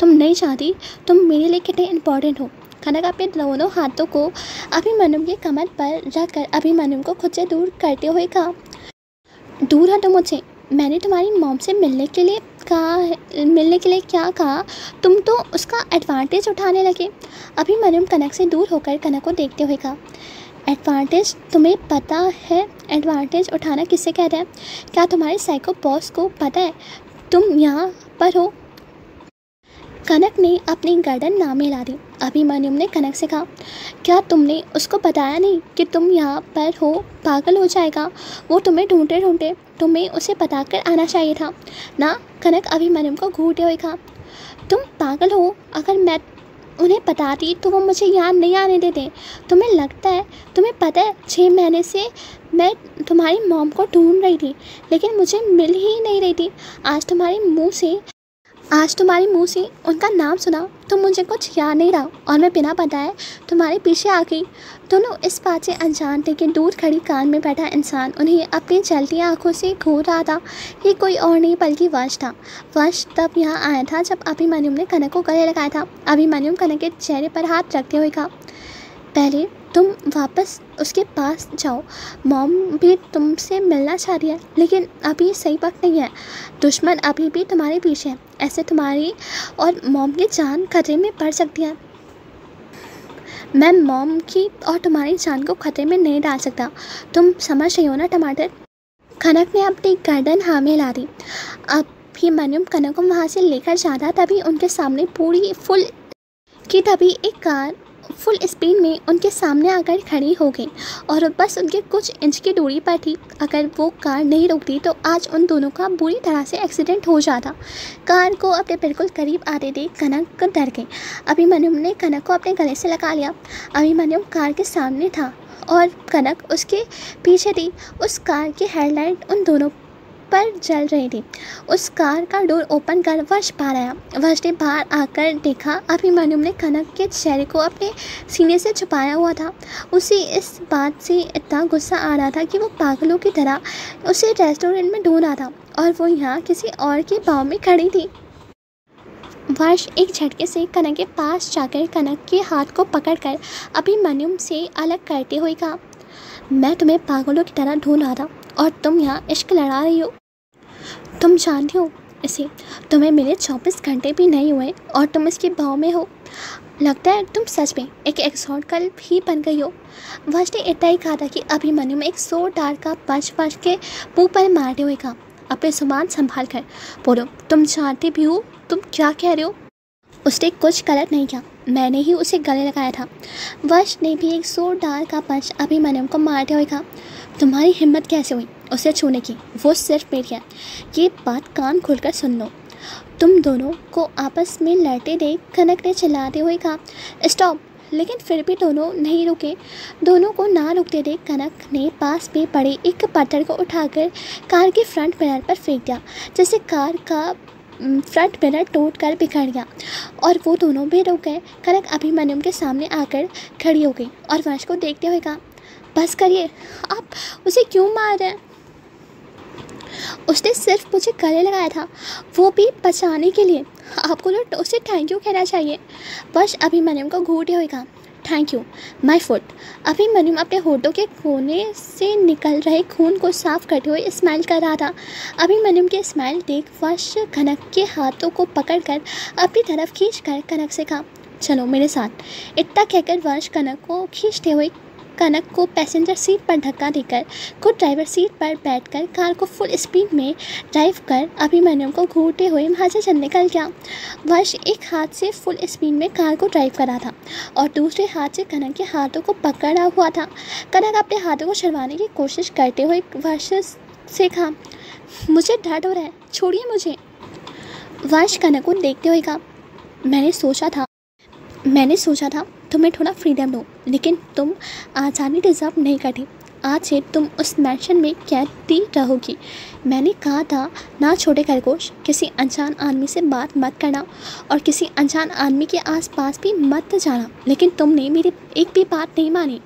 तुम नहीं चाहती, तुम मेरे लिए कितने इंपॉर्टेंट हो कनक अपने दोनों हाथों को अभिमन्यु के कमर पर रखकर अभिमन्यु को खुद से दूर करते हुए कहा, दूर हटो मुझसे। मैंने तुम्हारी मॉम से मिलने के लिए कहा मिलने के लिए क्या कहा, तुम तो उसका एडवांटेज उठाने लगे। अभी मरियम कनक से दूर होकर कनक को देखते हुए कहा एडवांटेज तुम्हें पता है एडवांटेज उठाना किसे कह रहा है? क्या तुम्हारे साइको बॉस को पता है? तुम यहाँ पर हो कनक ने अपनी गर्दन ना मिला दी। अभिमन्यु ने कनक से कहा, क्या तुमने उसको बताया नहीं कि तुम यहाँ पर हो? पागल हो जाएगा। वो तुम्हें ढूंढते ढूंढते तुम्हें उसे बताकर आना चाहिए था। ना, कनक अभिमन्यु को घूटे हुए कहा, तुम पागल हो। अगर मैं उन्हें बताती तो वो मुझे यहाँ नहीं आने देते। तुम्हें लगता है, तुम्हें पता है छः महीने से मैं तुम्हारी मॉम को ढूंढ रही थी, लेकिन मुझे मिल ही नहीं रही थी। आज तुम्हारे मुँह से आज तुम्हारे मुँह से उनका नाम सुना तो मुझे कुछ याद नहीं रहा और मैं बिना बताए तुम्हारे पीछे आ गई। दोनों इस बात से अनजान थे कि दूर खड़ी कान में बैठा इंसान उन्हें अपनी चलती आँखों से घूर रहा था। ये कोई और नहीं, बल्कि वंश था। वंश तब यहाँ आया था जब अभिमन्यु ने कनक को गले लगाया था। अभिमन्यु कनक के चेहरे पर हाथ रखते हुए कहा, पहले तुम वापस उसके पास जाओ। मॉम भी तुमसे मिलना चाह रही है, लेकिन अभी सही वक्त नहीं है। दुश्मन अभी भी तुम्हारे पीछे है। ऐसे तुम्हारी और मॉम की जान खतरे में पड़ सकती है। मैं मॉम की और तुम्हारी जान को खतरे में नहीं डाल सकता। तुम समझ रही हो ना टमाटर? कनक ने अपनी गर्दन हाँ में ला दी अब भी मनियम कनक को वहाँ से लेकर जा रहा तभी उनके सामने पूरी फुल की तभी एक कार फुल स्पीड में उनके सामने आकर खड़ी हो गई और बस उनके कुछ इंच की दूरी पर थी। अगर वो कार नहीं रुकती तो आज उन दोनों का बुरी तरह से एक्सीडेंट हो जाता। कार को अपने बिल्कुल करीब आते देख कनक डर गई। अभिमन्यु ने कनक को अपने गले से लगा लिया। अभिमन्यु कार के सामने था और कनक उसके पीछे थी। उस कार की हेडलाइट उन दोनों पर जल रही थी। उस कार का डोर ओपन कर वश बाहर आया वश ने बाहर आकर देखा अभिमन्यु ने कनक के चेहरे को अपने सीने से छुपाया हुआ था। उसे इस बात से इतना गुस्सा आ रहा था कि वो पागलों की तरह उसे रेस्टोरेंट में ढूंढ रहा था और वो यहाँ किसी और के पाँव में खड़ी थी। वर्ष एक झटके से कनक के पास जाकर कनक के हाथ को पकड़कर अभिमन्यु से अलग करते हुए कहा, मैं तुम्हें पागलों की तरह ढूंढ रहा था और तुम यहाँ इश्क लड़ा रही हो। तुम जानती हो इसे। तुम्हें मिले चौबीस घंटे भी नहीं हुए और तुम इसके भाव में हो। लगता है तुम सच में एक एक्सॉट कल भी बन गई हो। वश ने इतना ही कहा था कि अभिमन्यु में एक डार का पंच पंच के मुँह पर मारते हुए कहा अपने सामान संभाल कर बोलो, तुम जानते भी हो, तुम क्या कह रहे हो? उसने कुछ गलत नहीं किया। मैंने ही उसे गले लगाया था। वश ने भी एक डार का पंच अभी अभिमन्यु को मारते हुए कहा तुम्हारी हिम्मत कैसे हुई? उसे छूने की। वो सिर्फ़ मेरी है ये बात कान खोलकर सुन लो। तुम दोनों को आपस में लड़ते देख कनक ने चिल्लाते हुए कहा, स्टॉप! लेकिन फिर भी दोनों नहीं रुके। दोनों को ना रुकते देख कनक ने पास में पड़े एक पत्थर को उठाकर कार के फ्रंट मिरर पर फेंक दिया जैसे कार का फ्रंट मिरर टूट कर बिखर गया और वो दोनों भी रुक गए। कनक अभिमन्यु के सामने आकर खड़ी हो गई और वंश को देखते हुए कहा, बस करिए, आप उसे क्यों मार रहे हैं? उसने सिर्फ़ मुझे गले लगाया था। वो भी बचाने के लिए। आपको तो उसे थैंक यू कहना चाहिए। बस अभिमन्यु को घूटे हुए कहा थैंक यू माई फुट अभी अभिमन्यु अपने होठों के कोने से निकल रहे खून को साफ़ करते हुए स्माइल कर रहा था। अभी अभिमन्यु के स्माइल देख वश कनक के हाथों को पकड़कर अपनी तरफ़ खींच कर कनक से कहा, चलो मेरे साथ। इतना कहकर वंश कनक को खींचते हुए कनक को पैसेंजर सीट पर धक्का देकर, खुद ड्राइवर सीट पर बैठकर कार को फुल स्पीड में ड्राइव कर अभिमन्यु को घूरते हुए वहाँ से चल निकल गया वर्ष एक हाथ से फुल स्पीड में कार को ड्राइव करा था और दूसरे हाथ से कनक के हाथों को पकड़ा हुआ था। कनक अपने हाथों को छुड़वाने की कोशिश करते हुए वर्ष से कहा, मुझे डर हो रहा है, छोड़िए मुझे। वर्ष कनक को देखते हुए कहा, मैंने सोचा था, मैंने सोचा था तुम्हें थोड़ा फ्रीडम दो, लेकिन तुम आज़ादी डिज़र्व नहीं करती। आज से तुम उस मैंशन में कैदी रहोगी। मैंने कहा था, ना छोटे खरगोश, किसी अनजान आदमी से बात मत करना और किसी अनजान आदमी के आसपास भी मत जाना। लेकिन तुमने मेरी एक भी बात नहीं मानी।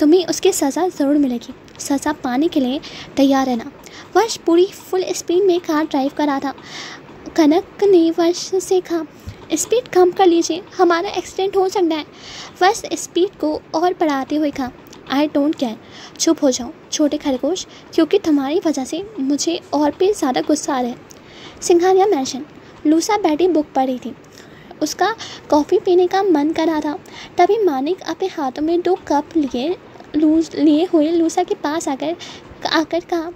तुम्हें उसकी सज़ा ज़रूर मिलेगी। सज़ा पाने के लिए तैयार रहना। वर्ष पूरी फुल स्पीड में कार ड्राइव करा था। कनक ने वर्ष से कहा स्पीड कम कर लीजिए, हमारा एक्सीडेंट हो सकता है। बस स्पीड को और बढ़ाते हुए कहा आई डोंट केयर चुप हो जाओ, छोटे खरगोश, क्योंकि तुम्हारी वजह से मुझे और भी ज़्यादा गुस्सा आ रहा है। सिंघानिया मैंशन लूसा बैठी बुक पढ़ रही थी। उसका कॉफ़ी पीने का मन कर था। तभी मानिक अपने हाथों में दो कप लिए, लूज, लिए हुए लूसा के पास आकर आकर कहा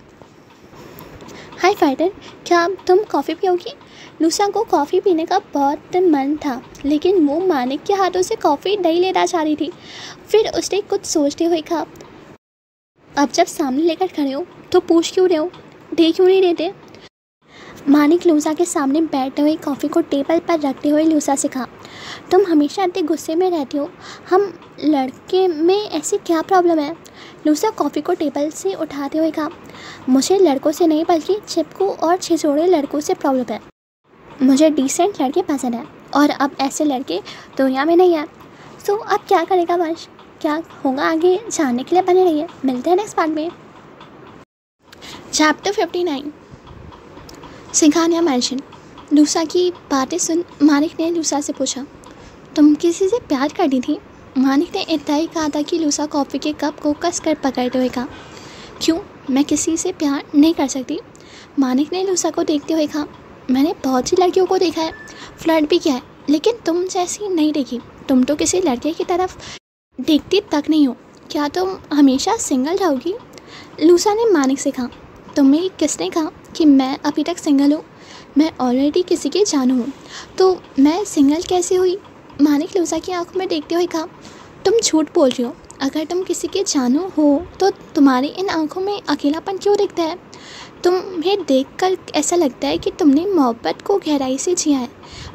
हाय फाइटर क्या तुम कॉफ़ी पियोगी? लूसा को कॉफ़ी पीने का बहुत मन था, लेकिन वो मानिक के हाथों से कॉफ़ी नहीं लेना चाह रही थी। फिर उसने कुछ सोचते हुए कहा, अब जब सामने लेकर खड़े हो तो पूछ क्यों रहे हो? दे क्यों नहीं देते? मानिक लूसा के सामने बैठे हुए कॉफ़ी को टेबल पर रखते हुए लूसा से कहा, तुम हमेशा इतने गुस्से में रहती हो, हम लड़के में ऐसी क्या प्रॉब्लम है? लूसा कॉफ़ी को टेबल से उठाते हुए कहा, मुझे लड़कों से नहीं, बल्कि चिपकू और छिछोड़े लड़कों से प्रॉब्लम है। मुझे डिसेंट लड़के पसंद है। और अब ऐसे लड़के दुनिया में नहीं है। सो so, अब क्या करेगा वंश क्या होगा आगे? जानने के लिए बने रहिए। है। मिलते हैं नेक्स्ट पार्ट में। Chapter fifty nine Singhania mansion Lusa की बातें सुन मानिक ने लूसा से पूछा तुम किसी से प्यार करती थी? मानिक ने इतना ही कहा था कि लूसा कॉफ़ी के कप को कस कर पकड़ते हुए कहा क्यों? मैं किसी से प्यार नहीं कर सकती? मानिक ने लूसा को देखते हुए कहा मैंने बहुत सी लड़कियों को देखा है, फ्लर्ट भी किया है, लेकिन तुम जैसी नहीं देखी। तुम तो किसी लड़के की तरफ़ देखती तक नहीं हो। क्या तुम हमेशा सिंगल रहोगी? लूसा ने मानिक से कहा, तुम्हें किसने कहा कि मैं अभी तक सिंगल हूँ? मैं ऑलरेडी किसी के जानू हूँ। तो मैं सिंगल कैसे हुई? मानिक लूसा की आँखों में देखते हुए कहा, तुम झूठ बोल रही हो। अगर तुम किसी के जानू हो तो तुम्हारी इन आँखों में अकेलापन क्यों दिखता है? तुम्हें देखकर ऐसा लगता है कि तुमने मोहब्बत को गहराई से जिया है।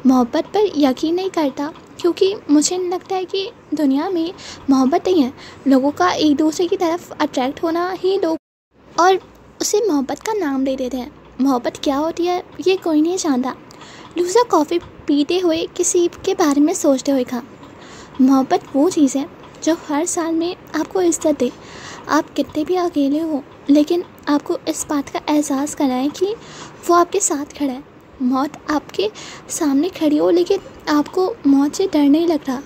मोहब्बत पर यकीन नहीं करता, क्योंकि मुझे लगता है कि दुनिया में मोहब्बत नहीं है। लोगों का एक दूसरे की तरफ़ अट्रैक्ट होना ही लोग और उसे मोहब्बत का नाम दे देते हैं। मोहब्बत क्या होती है, ये कोई नहीं जानता। लूजा कॉफ़ी पीते हुए किसी के बारे में सोचते हुए कहा, मोहब्बत वो चीज़ है जो हर साल में आपको इज़्ज़त दे। आप कितने भी अकेले हो लेकिन आपको इस बात का एहसास कराएँ कि वो आपके साथ खड़ा है। मौत आपके सामने खड़ी हो, लेकिन आपको मौत से डर नहीं लग रहा।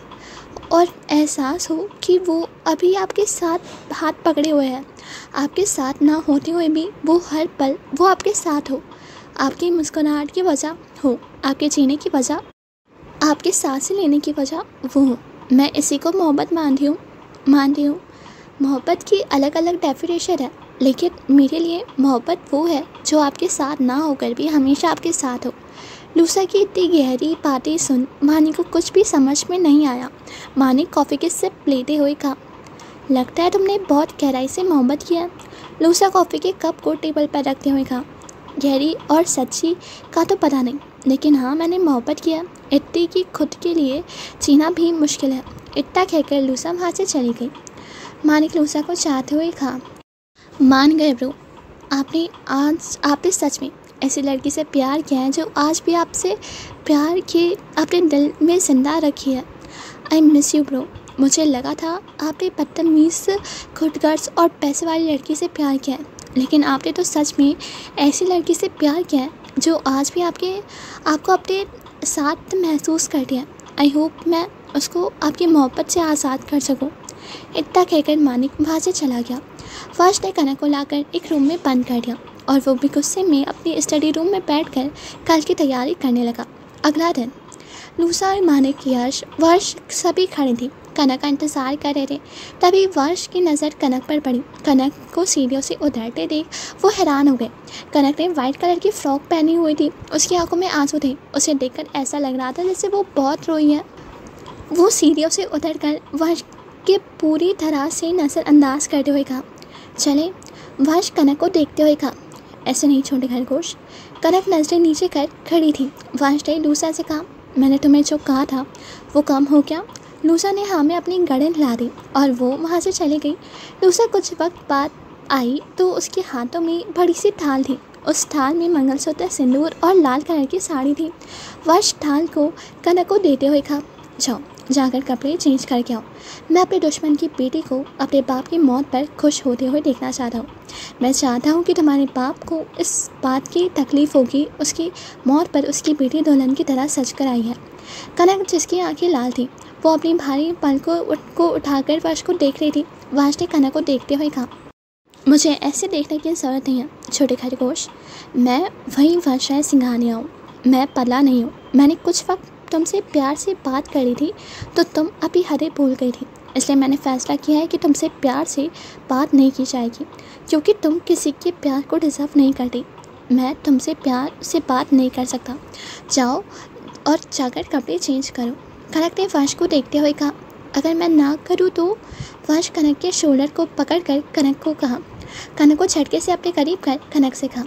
और एहसास हो कि वो अभी आपके साथ हाथ पकड़े हुए हैं। आपके साथ ना होते हुए भी वो हर पल वो आपके साथ हो। आपकी मुस्कुराहट की वजह हो, आपके जीने की वजह, आपके साँसें लेने की वजह वो हो। मैं इसी को मोहब्बत मानती हूँ मानती हूँ। मोहब्बत की अलग अलग डेफिनेशन है। लेकिन मेरे लिए मोहब्बत वो है जो आपके साथ ना होकर भी हमेशा आपके साथ हो। लूसा की इतनी गहरी बातें सुन मानी को कुछ भी समझ में नहीं आया। मानी कॉफ़ी के सिप लेते हुए कहा, लगता है तुमने बहुत गहराई से मोहब्बत किया लूसा कॉफ़ी के कप को टेबल पर रखते हुए कहा, गहरी और सच्ची का तो पता नहीं, लेकिन हाँ मैंने मोहब्बत किया इतनी की खुद के लिए जीना भी मुश्किल है। इतना कहकर लूसा वहाँ से चली गई। मानिक लूसा को चाहते हुए कहा मान गए ब्रो, आपने आज, आपने सच में ऐसी लड़की से प्यार किया है जो आज भी आपसे प्यार के अपने दिल में ज़िंदा रखी है। आई मिस यू ब्रो मुझे लगा था आपने बदतमीज़, खुदगर्ज और पैसे वाली लड़की से प्यार किया है। लेकिन आपने तो सच में ऐसी लड़की से प्यार किया है जो आज भी आपके, आपको अपने साथ महसूस करती है। आई होप मैं उसको आपकी मोहब्बत से आज़ाद कर सकूँ। इतना कहकर मानिक वहाँ से चला गया। फ़र्स्ट ने कनक को लाकर एक रूम में बंद कर दिया और वो भी गुस्से में अपनी स्टडी रूम में बैठकर कल की तैयारी करने लगा। अगला दिन, लूसा और मानिक यश वर्ष सभी खड़े थी। कनक का इंतज़ार कर रहे थे। तभी वर्ष की नज़र कनक पर पड़ी। कनक को सीढ़ियों से उतरते देख वो हैरान हो गए। कनक ने वाइट कलर की फ़्रॉक पहनी हुई थी। उसकी आँखों में आँसू थे। उसे देखकर ऐसा लग रहा था जैसे वो बहुत रोई है। वो सीढ़ियों से उतर कर वर्ष के पूरी तरह से नज़रअंदाज करते हुए कहा चले वर्ष कनक को देखते हुए कहा, ऐसे नहीं छोटे खरगोश। कनक नज़रें नीचे कर खड़ी थी। वंश ने लूसा से कहा, मैंने तुम्हें जो कहा था, वो काम हो गया। लूसा ने हाँ में अपनी गड़न ला दी और वो वहाँ से चली गई। लूसा कुछ वक्त बाद आई तो उसके हाथों में बड़ी सी थाल थी। उस थाल में मंगलसूत्र, सिंदूर और लाल कलर की साड़ी थी। वर्ष थाल को कनक को देते हुए कहा जाओ, जाकर कपड़े चेंज करके आओ। मैं अपने दुश्मन की बेटी को अपने बाप की मौत पर खुश होते हुए देखना चाहता हूँ। मैं चाहता हूँ कि तुम्हारे बाप को इस बात की तकलीफ़ होगी, उसकी मौत पर उसकी बेटी दुल्हन की तरह सच कर आई है। कनक जिसकी आँखें लाल थी, वो अपनी भारी पल को उठ, को उठाकर वर्ष को देख रही थी। वर्ष ने कनक को देखते हुए कहा, मुझे ऐसे देखने की ज़रूरत नहीं है, छोटे खरगोश। मैं वही वर्षा सिंघानिया हूँ। मैं पला नहीं हूँ। मैंने कुछ वक्त तुमसे प्यार से बात करी थी तो तुम अभी हरे भूल गई थी। इसलिए मैंने फ़ैसला किया है कि तुमसे प्यार से बात नहीं की जाएगी, क्योंकि तुम किसी के प्यार को डिज़र्व नहीं करती। मैं तुमसे प्यार से बात नहीं कर सकता। जाओ और जाकर कपड़े चेंज करो। कनक ने वंश को देखते हुए कहा, अगर मैं ना करूँ तो? वंश कनक के शोल्डर को पकड़ कर कनक को कहा। कनक को झटके से अपने करीब कर, कनक से कहा,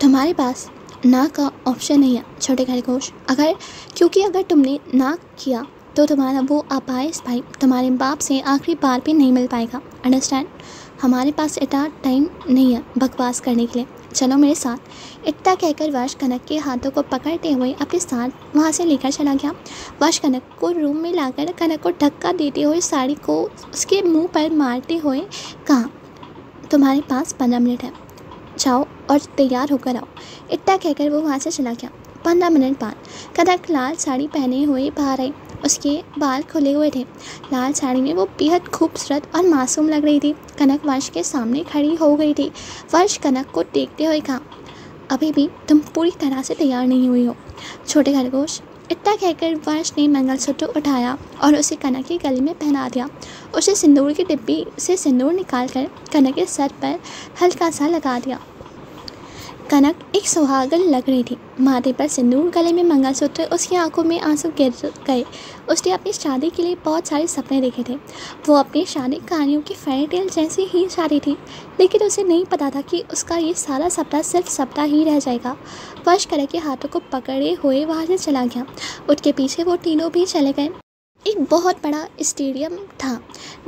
तुम्हारे पास ना का ऑप्शन नहीं है, छोटे खरगोश अगर, क्योंकि अगर तुमने ना किया तो तुम्हारा वो अपाइस भाई तुम्हारे बाप से आखिरी बार भी नहीं मिल पाएगा। अंडरस्टैंड हमारे पास इतना टाइम नहीं है बकवास करने के लिए। चलो मेरे साथ। इतना कहकर वर्ष कनक के हाथों को पकड़ते हुए अपने साथ वहाँ से लेकर चला गया। वर्ष कनक को रूम में लाकर कनक को धक्का देते हुए साड़ी को उसके मुँह पर मारते हुए कहा, तुम्हारे पास पंद्रह मिनट है। जाओ और तैयार होकर आओ। इतना कहकर वो वहाँ से चला गया। पंद्रह मिनट बाद कनक लाल साड़ी पहने हुए बाहर आई। उसके बाल खुले हुए थे। लाल साड़ी में वो बेहद खूबसूरत और मासूम लग रही थी। कनक वर्ष के सामने खड़ी हो गई थी। वर्ष कनक को देखते हुए कहा, अभी भी तुम पूरी तरह से तैयार नहीं हुई हो। छोटे खरगोश इतना कहकर वंश ने मंगलसूत्र उठाया और उसे कनक के गले में पहना दिया। उसे सिंदूर की डिब्बी से सिंदूर निकाल कर कनक के सर पर हल्का सा लगा दिया। कनक एक सुहागन लग रही थी। माथे पर सिंदूर गले में मंगलसूत्र, उसकी आँखों में आँसू गिर गए। उसने अपनी शादी के लिए बहुत सारे सपने देखे थे। वो अपनी शादी कहानियों की फेरी टेल जैसी ही शादी थी, लेकिन उसे नहीं पता था कि उसका ये सारा सपना सिर्फ़ सपना ही रह जाएगा। वर्ष करे के हाथों को पकड़े हुए वहाँ से चला गया। उसके पीछे वो तीनों भी चले गए। एक बहुत बड़ा स्टेडियम था,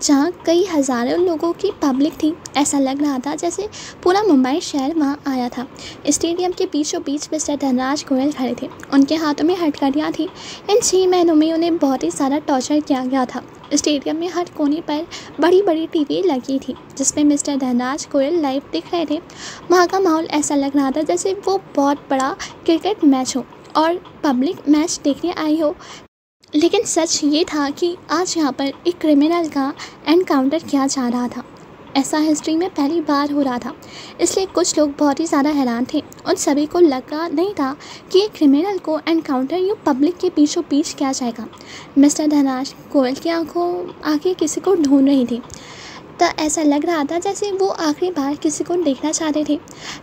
जहाँ कई हज़ारों लोगों की पब्लिक थी। ऐसा लग रहा था जैसे पूरा मुंबई शहर वहाँ आया था। स्टेडियम के बीचों बीच मिस्टर धनराज गोयल खड़े थे। उनके हाथों में हटकड़ियाँ थी। इन छः महीनों में उन्हें बहुत ही सारा टॉर्चर किया गया था। स्टेडियम में हर कोने पर बड़ी बड़ी टीवी लगी थी, जिसमें मिस्टर धनराज गोयल लाइव दिख रहे थे। वहाँ का माहौल ऐसा लग रहा था जैसे वो बहुत बड़ा क्रिकेट मैच हो और पब्लिक मैच देखने आई हो। लेकिन सच ये था कि आज यहाँ पर एक क्रिमिनल का एनकाउंटर किया जा रहा था। ऐसा हिस्ट्री में पहली बार हो रहा था, इसलिए कुछ लोग बहुत ही ज़्यादा हैरान थे। उन सभी को लगा नहीं था कि एक क्रिमिनल को एनकाउंटर यूँ पब्लिक के पीछों पीछ किया जाएगा। मिस्टर धनाश कोयल की आँखों आगे किसी को ढूंढ रही थी। तो ऐसा लग रहा था जैसे वो आखिरी बार किसी को देखना चाहते थे।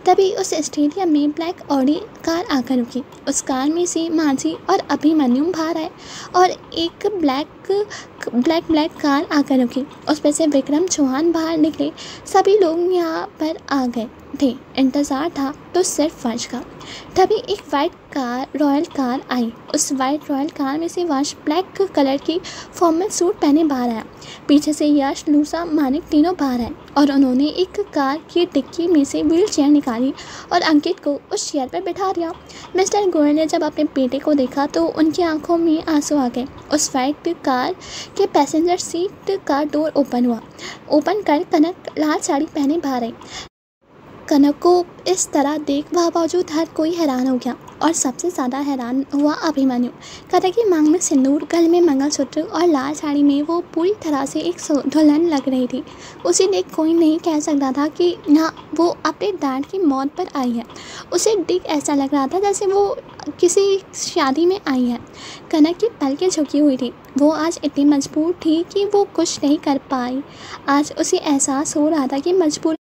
तभी उस स्टेडियम में ब्लैक ऑडी कार आकर रुकी। उस कार में से मांझी और अभिमन्यु बाहर आए और एक ब्लैक ब्लैक ब्लैक कार आकर रुकी। उस पर से विक्रम चौहान बाहर निकले। सभी लोग यहाँ पर आ गए थे। इंतज़ार था तो सिर्फ़ फर्श का। तभी एक वाइट कार रॉयल कार आई। उस वाइट रॉयल कार में से वंश ब्लैक कलर की फॉर्मल सूट पहने बाहर आया। पीछे से यश, लूसा, मानिक तीनों बाहर आए और उन्होंने एक कार की डिक्की में से व्हील चेयर निकाली और अंकित को उस चेयर पर बिठा दिया। मिस्टर गोयल ने जब अपने बेटे को देखा तो उनकी आँखों में आँसू आ गए। उस वाइट कार के पैसेंजर सीट का डोर ओपन हुआ। ओपन कर कनक लाल साड़ी पहने बाहर आई। कनक को इस तरह देख बावजूद हर कोई हैरान हो गया। और सबसे ज़्यादा हैरान हुआ अभिमन्यु। कनक की मांग में सिंदूर, गल में मंगलसूत्र और लाल साड़ी में वो पूरी तरह से एक दुल्हन लग रही थी। उसे देख कोई नहीं कह सकता था कि ना, वो अपने डैड की मौत पर आई है। उसे देख ऐसा लग रहा था जैसे वो किसी शादी में आई है। कनक की पलकें झुकी हुई थी। वो आज इतनी मजबूर थी कि वो कुछ नहीं कर पाई। आज उसे एहसास हो रहा था कि मजबूर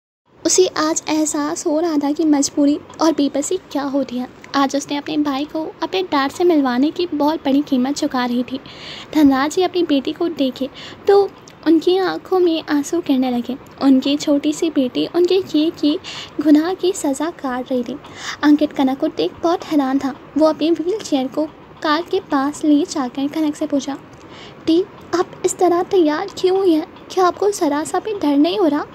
उसे आज एहसास हो रहा था कि मजबूरी और बेबसी क्या होती है। आज उसने अपने भाई को अपने डैड से मिलवाने की बहुत बड़ी कीमत चुका रही थी। धनराज जी अपनी बेटी को देखे तो उनकी आँखों में आँसू गिरने लगे। उनकी छोटी सी बेटी उनके किए की गुनाह की सज़ा काट रही थी। अंकित कनक को देख बहुत हैरान था। वो अपनी व्हील चेयर को कार के पास ले जाकर कनक से पूछा, टी, आप इस तरह तैयार क्यों हैं? क्या आपको ज़रा सा भी डर नहीं हो रहा?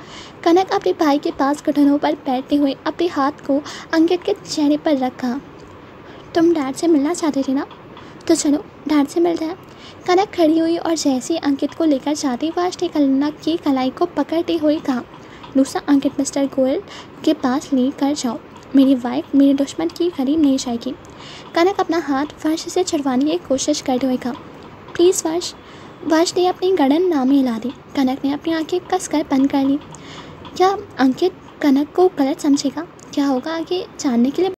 कनक अपने भाई के पास घुटनों पर बैठते हुए अपने हाथ को अंकित के चेहरे पर रखा। तुम डैड से मिलना चाहते थे ना? तो चलो, डैड से मिलते हैं। कनक खड़ी हुई और जैसे अंकित को लेकर जाते वाश ने कनक की, कलाई को पकड़ते हुए कहा दूसरा अंकित मिस्टर गोयल के पास ले कर जाओ। मेरी वाइफ, मेरे दुश्मन की करीब नहीं जाएगी। कनक अपना हाथ फर्श से छुड़वाने की कोशिश करते हुए कहा, प्लीज़ वर्ष वर्ष ने अपनी गड़न नामे हिला दी। कनक ने अपनी आँखें कसकर बंद कर ली। क्या अंकित कनक को गलत समझेगा? क्या होगा आगे जानने के लिए?